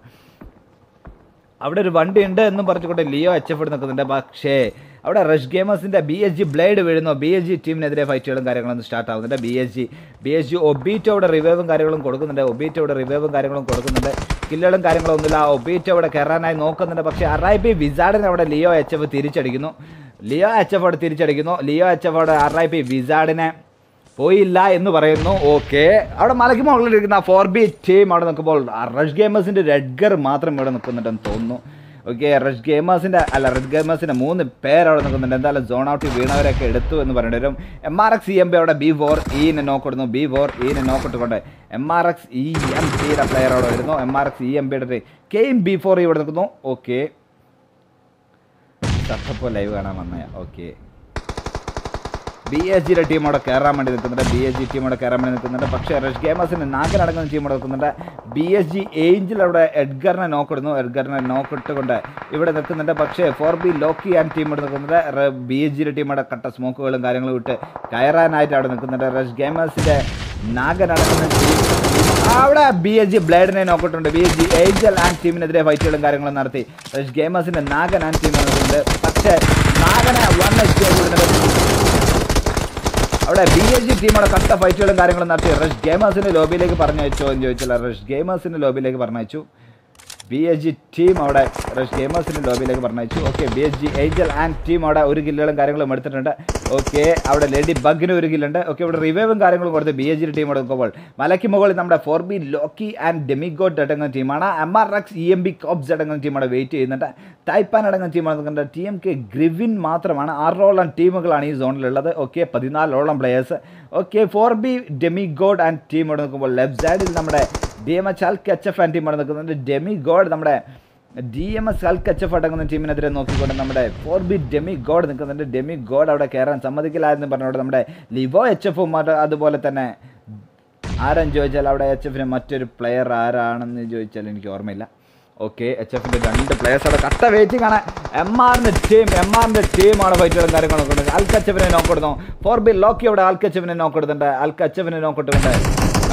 അവിടെ ഒരു വണ്ടി ഉണ്ട് എന്നും പറഞ്ഞുകൊണ്ട് ലിയോ എച്ച് എഫ് നിൽക്കുന്നുണ്ട്. പക്ഷേ അവിടെ റഷ് ഗെയിമേഴ്സിന്റെ ബി എസ് ജി ബ്ലേഡ് വീഴുന്നു. ബി എസ് ജി ടീമിനെതിരെ ഫൈറ്റുകളും കാര്യങ്ങളൊന്നും സ്റ്റാർട്ട് ആവുന്നുണ്ട് B S G B S G അവിടെ റിവൈവും കാര്യങ്ങളും കൊടുക്കുന്നുണ്ട്. ഒബീറ്റോ അവിടെ റിവൈവും കാര്യങ്ങളും കൊടുക്കുന്നുണ്ട്. കില്ലുകളും കാര്യങ്ങളും ഒന്നുമില്ല ഒബീറ്റോ അവിടെ കയറാനായി നോക്കുന്നുണ്ട്. പക്ഷേ അറായി പി വിസാഡിനെ അവിടെ ലിയോ എച്ച് എഫ് തിരിച്ചടിക്കുന്നു. ലിയോ എച്ച് എഫ് അവിടെ തിരിച്ചടിക്കുന്നു. ലിയോ എച്ച് എഫ് അവിടെ അറായി പി വിസാഡിനെ പോയില്ല എന്ന് പറയുന്നു. ഓക്കെ അവിടെ മലയ്ക്ക് മുകളിലിരിക്കുന്ന ഫോർ ബി ടീം അവിടെ നിൽക്കുമ്പോൾ റഷ് ഗെയിമേഴ്സിന്റെ റെഡ്ഗർ മാത്രം ഇവിടെ നിൽക്കുന്നുണ്ടെന്ന് തോന്നുന്നു. ഓക്കെ റഷ് ഗെയിമേഴ്സിന്റെ അല്ല റെഡ് ഗെയിമേഴ്സിന്റെ മൂന്ന് പേരവിടെ നിൽക്കുന്നുണ്ട്. എന്തായാലും സോൺ ഔട്ട് വീണവരൊക്കെ എടുത്തു എന്ന് പറഞ്ഞിട്ട് വരും. M R X E M B അവിടെ ബി ഫോർ ഇനെ നോക്കിടുന്നു ബി ഫോർ ഇനെ നോക്കിട്ടുകൊണ്ട് M R X E M സിയുടെ പ്ലെയർ അവിടെ വരുന്നു. M R X E M ബിയുടെ കെയിം ബി ഫോർ ഇവിടെ നിൽക്കുന്നു. ഓക്കെ ചത്തപ്പോൾ ലൈവ് കാണാൻ വന്നേ ഓക്കെ ബി എസ് ജിയുടെ ടീം അവിടെ കയറാൻ വേണ്ടി നിൽക്കുന്നുണ്ട്. ബി എസ് ജി ടീം അവിടെ കയറാൻ വേണ്ടി നിൽക്കുന്നുണ്ട്. പക്ഷേ റഷ് ഗെയിമേഴ്സിന് നാഗനടങ്ങുന്ന ടീം അവിടെ നിൽക്കുന്നുണ്ട്. ബി എസ് ജി ഏഞ്ചിൽ അവിടെ എഡ്ഗറിനെ നോക്കിടുന്നു എഡ്ഗറിനെ നോക്കിട്ടുകൊണ്ട് ഇവിടെ നിൽക്കുന്നുണ്ട്. പക്ഷേ four B Loki and team ഇവിടെ നിൽക്കുന്നുണ്ട്. ബി എസ് ജിയുടെ ടീം അവിടെ കട്ട സ്മോക്കുകളും കാര്യങ്ങളും ഇട്ട് കയറാനായിട്ട് അവിടെ നിൽക്കുന്നുണ്ട്. റഷ് ഗെയിമേഴ്സിന്റെ നാഗനടങ്ങുന്ന ടീം അവിടെ ബി എസ് ജി ബ്ലേഡിനെ നോക്കിയിട്ടുണ്ട് B S G angel and ടീമിനെതിരെ ഫൈറ്റുകളും കാര്യങ്ങളും നടത്തി. റഷ് ഗെയിമേഴ്സിന്റെ നാഗൻ ആൻഡ് ടീം നിൽക്കുന്നുണ്ട്. പക്ഷേ നാഗനെ വൺ എച്ച് അവിടെ ബി എസ് ജി ടീമോടെ കട്ട ഫൈറ്റുകളും കാര്യങ്ങളും നടത്തി. റഷ് ഗെയിമേഴ്സിന്റെ ലോബിയിലേക്ക് പറഞ്ഞയച്ചോ എന്ന് ചോദിച്ചാൽ റഷ് ഗെയിമേഴ്സിന്റെ ലോബിയിലേക്ക് പറഞ്ഞയച്ചു. ബി എസ് ജി ടീം അവിടെ ഗെയിമേഴ്സിന്റെ ലോബിയിലേക്ക് പറഞ്ഞയച്ചു. Okay B S G angel and team അവിടെ ഒരു കില്ലുകളും കാര്യങ്ങളും എടുത്തിട്ടുണ്ട്. ഓക്കെ അവിടെ ലേഡി ബഗിന് ഒരു കില്ലുണ്ട് ഓക്കെ ഇവിടെ റിവൈവും കാര്യങ്ങളും കൊടുത്ത് ബി എസ് ജി ടീം എടുക്കുമ്പോൾ മലയ്ക്ക് മുകളിൽ നമ്മുടെ four B Loki and demigod അടങ്ങുന്ന ടീമാണ് M R X E M B cops അടങ്ങുന്ന ടീം അവിടെ വെയിറ്റ് ചെയ്യുന്നുണ്ട്. ടൈപ്പാൻ അടങ്ങുന്ന ടീം നടക്കുന്നുണ്ട് ടി എം കെ ഗ്രിവിൻ മാത്രമാണ്. ആറോളം ടീമുകളാണ് ഈ സോണിലുള്ളത് okay പതിനാലോളം players okay four B demi god and team ഇവിടെ നിൽക്കുമ്പോൾ ലെഫ്റ്റ് സൈഡിൽ നമ്മുടെ D M H Hulk H F and team ഇവിടെ നിൽക്കുന്നുണ്ട്. ഡെമി ഗോഡ് നമ്മുടെ D M S Hulk H F അടങ്ങുന്ന ടീമിനെതിരെ നോക്കിക്കൊണ്ട് നമ്മുടെ ഫോർ ബി ഡെമി ഗോഡ് നിൽക്കുന്നുണ്ട്. ഡെമി ഗോഡ് അവിടെ കയറാൻ സമ്മതിക്കില്ലായിരുന്നു പറഞ്ഞുകൊണ്ട് നമ്മുടെ ലിവോ എച്ച് എഫും അതുപോലെ തന്നെ ആരെന്ന് ചോദിച്ചാൽ അവിടെ എച്ച് എഫിന് മറ്റൊരു പ്ലെയർ ആരാണെന്ന് ചോദിച്ചാൽ എനിക്ക് ഓർമ്മയില്ല. ഓക്കെ എച്ച് എഫിന്റെ രണ്ട് പ്ലേയേഴ്സ് അവിടെ കട്ട വെയിറ്റിംഗ് ആണ്. എം ആറിന്റെ ടീം എം ആറിന്റെ ടീമാണ് ഫൈറ്റുകളും കാര്യങ്ങളൊക്കെ ഉണ്ട്. അൽക്കച്ചവിനെ നോക്കിടുന്നു ഫോർ ബി ലോക്കി അവിടെ അൽക്കച്ചവിനെ നോക്കിടുന്നുണ്ട് അൽക്കച്ചവിനെ നോക്കിട്ടുണ്ട്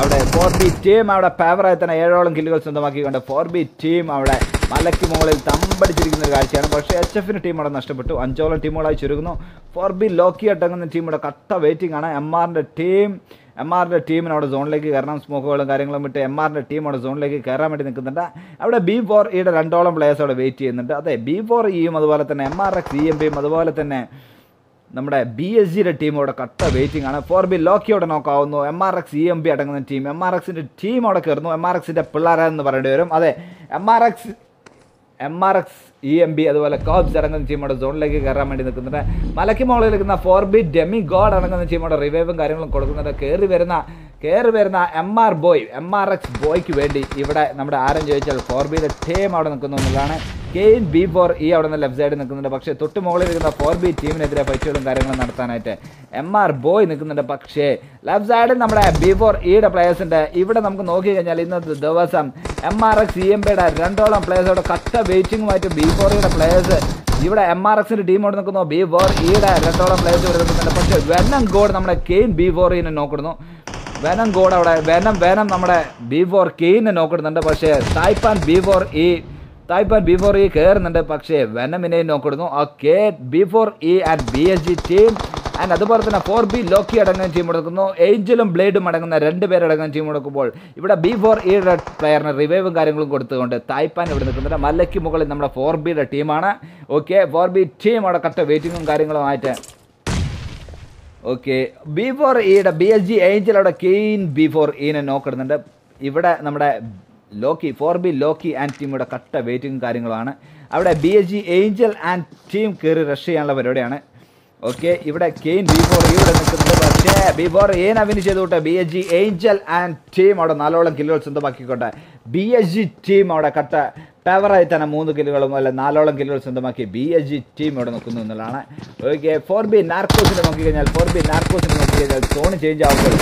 അവിടെ ഫോർ ബി ടീം അവിടെ ഫേവറായി തന്നെ ഏഴോളം കില്ലുകൾ സ്വന്തമാക്കിക്കൊണ്ട് ഫോർ ബി ടീം അവിടെ മലയ്ക്ക് മുകളിൽ തമ്പടിച്ചിരിക്കുന്ന ഒരു കാഴ്ചയാണ്. പക്ഷേ എച്ച് എഫിന് ടീം അവിടെ നഷ്ടപ്പെട്ടു. അഞ്ചോളം ടീമുകളായി ചുരുങ്ങുന്നു. ഫോർ ബി ലോക്കി അടങ്ങുന്ന ടീമുടെ കട്ട വെയിറ്റിംഗ് ആണ്. എം ആറിന്റെ ടീം എം ആറിന്റെ ടീമിന് അവിടെ സോണിലേക്ക് കയറണം. സ്മോക്കുകളും കാര്യങ്ങളും വിട്ട് എം ആറിന്റെ ടീം അവിടെ സോണിലേക്ക് കയറാൻ വേണ്ടി നിൽക്കുന്നുണ്ട്. അവിടെ ബി ഫോർ ഇയുടെ രണ്ടോളം പ്ലേയേഴ്സ് അവിടെ വെയിറ്റ് ചെയ്യുന്നുണ്ട്. അതെ ബി ഫോർ ഇയും അതുപോലെ തന്നെ M R X E M പിയും അതുപോലെ തന്നെ നമ്മുടെ ബി എസ് ജിയുടെ ടീം അവിടെ കട്ട വെയിറ്റിംഗ് ആണ്. ഫോർ ബി ലോക്കി അവിടെ നോക്കാവുന്നു M R X E M P അടങ്ങുന്ന ടീം എം ആർ എക്സിന്റെ ടീം അവിടെ കയറുന്നു. എം ആർ എക്സിന്റെ പിള്ളേരെന്ന് പറയേണ്ടി വരും. അതെ M R X M R X E M B അതുപോലെ കോബ്സ് അടങ്ങുന്ന ചീമയുടെ സോണിലേക്ക് കയറാൻ വേണ്ടി നിൽക്കുന്നുണ്ട്. മലയ്ക്ക് മുകളിൽ നിൽക്കുന്ന ഫോർ ബി ഡെമി ഗോഡ് അടങ്ങുന്ന ചീമയുടെ റിവൈവും കാര്യങ്ങളും കൊടുക്കുന്നുണ്ട്. കയറി വരുന്ന കയറി വരുന്ന M R boy M R X ബോയ്ക്ക് വേണ്ടി ഇവിടെ നമ്മുടെ ആരും ചോദിച്ചാൽ ഫോർ ബിയുടെ ടീം അവിടെ നിൽക്കുന്നു എന്നുള്ളതാണ് കെയിൻ ബി ഫോർ ഈ അവിടെ നിന്ന് ലെഫ്റ്റ് സൈഡിൽ നിൽക്കുന്നുണ്ട്. പക്ഷേ തൊട്ട് മുകളിൽ നിൽക്കുന്ന ഫോർ ബി ടീമിനെതിരെ ഫൈറ്റുകളും കാര്യങ്ങളും നടത്താനായിട്ട് എം ആർ ബോയ് നിൽക്കുന്നുണ്ട്. പക്ഷേ ലെഫ്റ്റ് സൈഡിൽ നമ്മുടെ ബി ഫോർ ഇയുടെ ഉണ്ട്. ഇവിടെ നമുക്ക് നോക്കി കഴിഞ്ഞാൽ ഇന്നത്തെ ദിവസം M R X E M പിയുടെ രണ്ടോളം പ്ലേയേഴ്സോട് കട്ട വെയിറ്റിംഗുമായിട്ട് ബി ഫോർ ഇയുടെ പ്ലേയേഴ്സ് ഇവിടെ എം ആർ എക്സിന്റെ ടീം അവിടെ നിൽക്കുന്നു. ബി ഫോർ ഇയുടെ രണ്ടോളം പ്ലേയേഴ്സ് ഇവിടെ നിൽക്കുന്നുണ്ട്. പക്ഷേ വെനം ഗോഡ് നമ്മുടെ കെയിൻ ബി ഫോർ ഇനെ നോക്കുന്നു. വെനം ഗോഡ് അവിടെ വെനം വെനം നമ്മുടെ ബി ഫോർ കെയിനെ നോക്കിടുന്നുണ്ട് പക്ഷേ സായ്പാൻ B four E Taipan B four E കയറുന്നുണ്ട് പക്ഷേ വെനമിനെ നോക്കിടുന്നു. Okay K B four E and B S G team and അതുപോലെ തന്നെ ഫോർ ബി ലോക്കി അടങ്ങുന്ന ടീം എടുക്കുന്നു. ഏഞ്ചലും ബ്ലേഡും അടങ്ങുന്ന രണ്ട് പേരടങ്ങുന്ന ടീം എടുക്കുമ്പോൾ ഇവിടെ ബി ഫോർ ഇയുടെ പ്ലെയറിന് റിവൈവും കാര്യങ്ങളും കൊടുത്തുകൊണ്ട് തായ്പാൻ ഇവിടെ നിൽക്കുന്നുണ്ട്. മല്ലയ്ക്ക് മുകളിൽ നമ്മുടെ ഫോർ ബിയുടെ ടീമാണ് ഓക്കെ ഫോർ ബി ടീം അവിടെ കട്ട വെയിറ്റിങ്ങും കാര്യങ്ങളുമായിട്ട് ഓക്കെ ബി ഫോർ ഇയുടെ ബി എസ് ജി ഏഞ്ചൽ അവിടെ കെയിൻ ബി ഫോർ ഇനെ നോക്കിടുന്നുണ്ട്. ഇവിടെ നമ്മുടെ Loki four B Loki and team കട്ട വെയിറ്റിങ്ങും കാര്യങ്ങളുമാണ്. അവിടെ B S G angel and team കയറി റഷ് ചെയ്യാനുള്ള പരിപാടിയാണ് ഓക്കെ ഇവിടെ കെയിൻ ബി ഫോർ ഇവിടെ നിൽക്കുന്നത് പക്ഷേ ബി ഫോർ ഏൻ അവിന് ചെയ്തുകൊണ്ട് B S G angel and team അവിടെ നാലോളം കില്ലുകൾ സ്വന്തമാക്കിക്കോട്ടെ ബി എസ് ജി ടീം അവിടെ കട്ട പവറായി തന്നെ മൂന്ന് കില്ലുകളും അല്ല നാലോളം കില്ലുകൾ സ്വന്തമാക്കി ബി എസ് ജി ടീം ഇവിടെ നിൽക്കുന്നു എന്നുള്ളതാണ്. ഓക്കെ ഫോർ ബി നാർക്കോസിനെ നോക്കിക്കഴിഞ്ഞാൽ ഫോർ ബി നാർക്കോസിനെ നോക്കിക്കഴിഞ്ഞാൽ സോൺ ചേഞ്ച് ആവുമ്പോൾ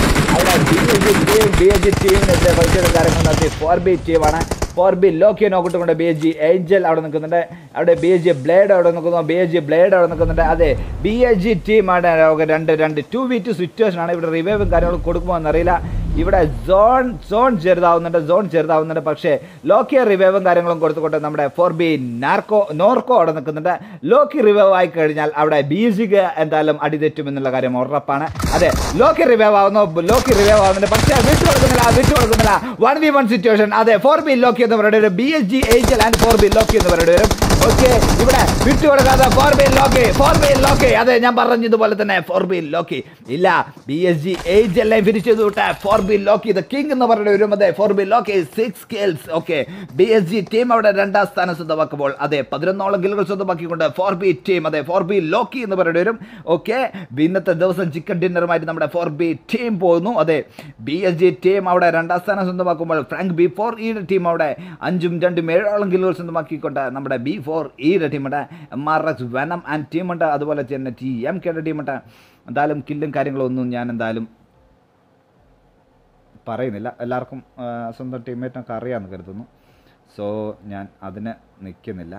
B S G team B G ടീമിനെതിരെ ഫൈറ്റുകളും കാര്യങ്ങൾ നടത്തി ഫോർ ബി ടീമാണ് ഫോർ ബി ലോക്കിയെ നോക്കിട്ടുകൊണ്ട് ബി എസ് ജി ഏഞ്ചൽ അവിടെ നിൽക്കുന്നുണ്ട്. അവിടെ ബി എസ് ജി ബ്ലേഡ് അവിടെ നിൽക്കുന്നു. ബി എസ് ജി ബ്ലേഡ് അവിടെ നിൽക്കുന്നുണ്ട്. അതെ ബി എസ് ജി ടീമാണ് രണ്ട് രണ്ട് ടു വി ടു സിറ്റുവേഷൻ ആണ്. ഇവിടെ റിവൈവും കാര്യങ്ങളും കൊടുക്കുമോ എന്നറിയില്ല. ഇവിടെ സോൺ സോൺ ചെറുതാവുന്നുണ്ട് സോൺ ചെറുതാവുന്നുണ്ട്. പക്ഷേ ലോക്കി റിവൈവും കാര്യങ്ങളും കൊടുത്തുകൊണ്ട് നമ്മുടെ ഫോർ ബി നാർക്കോ നോർക്കോ അവിടെ നിൽക്കുന്നുണ്ട്. ലോക്കി റിവൈവ് ആയി കഴിഞ്ഞാൽ അവിടെ ബി ജിക്ക് എന്തായാലും അടിതെറ്റും എന്നുള്ള കാര്യം ഉറപ്പാണ്. അതെ ലോക്കി റിവൈവ് ആവുന്നു ലോക്കി റിവൈവ് ആവുന്നുണ്ട്. പക്ഷേ വിട്ടു കൊടുക്കുന്നില്ല വിട്ടു കൊടുക്കുന്നില്ല വൺ വി വൺ സിറ്റുവേഷൻ അതെ ഫോർ ബി ലോക്കി എന്ന് പറയുന്ന ഒരു B S G angel and four B Loki എന്ന് പറയുന്ന വരും. ഓക്കെ ഇവിടെ വിട്ടു കൊടുക്കാതെ four B Loki four B Loki അതെ ഞാൻ പറഞ്ഞതുപോലെ തന്നെ ഫോർ ബി ലോക്കി ഇല്ല ബി എസ് ജി ഏഞ്ചലിനെ ഫിനിഷ് ചെയ്തു വിട്ടെ. Four B Loki the king എന്ന് പറയേണ്ടി ഒരു അതെ four B Loki six kills okay B S G team അവിടെ രണ്ടാം സ്ഥാനം സ്വന്തമാക്കുമ്പോൾ അതെ പതിനൊന്നോളം കില്ലുകൾ സ്വന്തമാക്കിക്കൊണ്ട് ഫോർ ബി ടീം അതെ ഫോർ ബി ലോക്കി എന്ന് പറയേണ്ടി വരും. ഓക്കെ ഇന്നത്തെ ദിവസം ചിക്കൻ ഡിന്നറുമായിട്ട് നമ്മുടെ ഫോർ ബി ടീം പോകുന്നു. അതെ ബി എസ് ജി ടീം അവിടെ രണ്ടാം സ്ഥാനം സ്വന്തമാക്കുമ്പോൾ Frank B four E team അവിടെ അഞ്ചും രണ്ടും ഏഴോളം കില്ലുകൾ സ്വന്തമാക്കിക്കൊണ്ട് നമ്മുടെ ബി ഫോർ ഇയുടെ ടീമുണ്ട് M R X venom and ടീമുണ്ട് അതുപോലെ തന്നെ ടി എം കെയുടെ ടീമുണ്ട് എന്തായാലും കില്ലും കാര്യങ്ങളൊന്നും ഞാൻ എന്തായാലും പറയുന്നില്ല. എല്ലാവർക്കും സ്വന്തം ടീംമേറ്റിനൊക്കെ അറിയാമെന്ന് കരുതുന്നു. സോ ഞാൻ അതിന് നിൽക്കുന്നില്ല.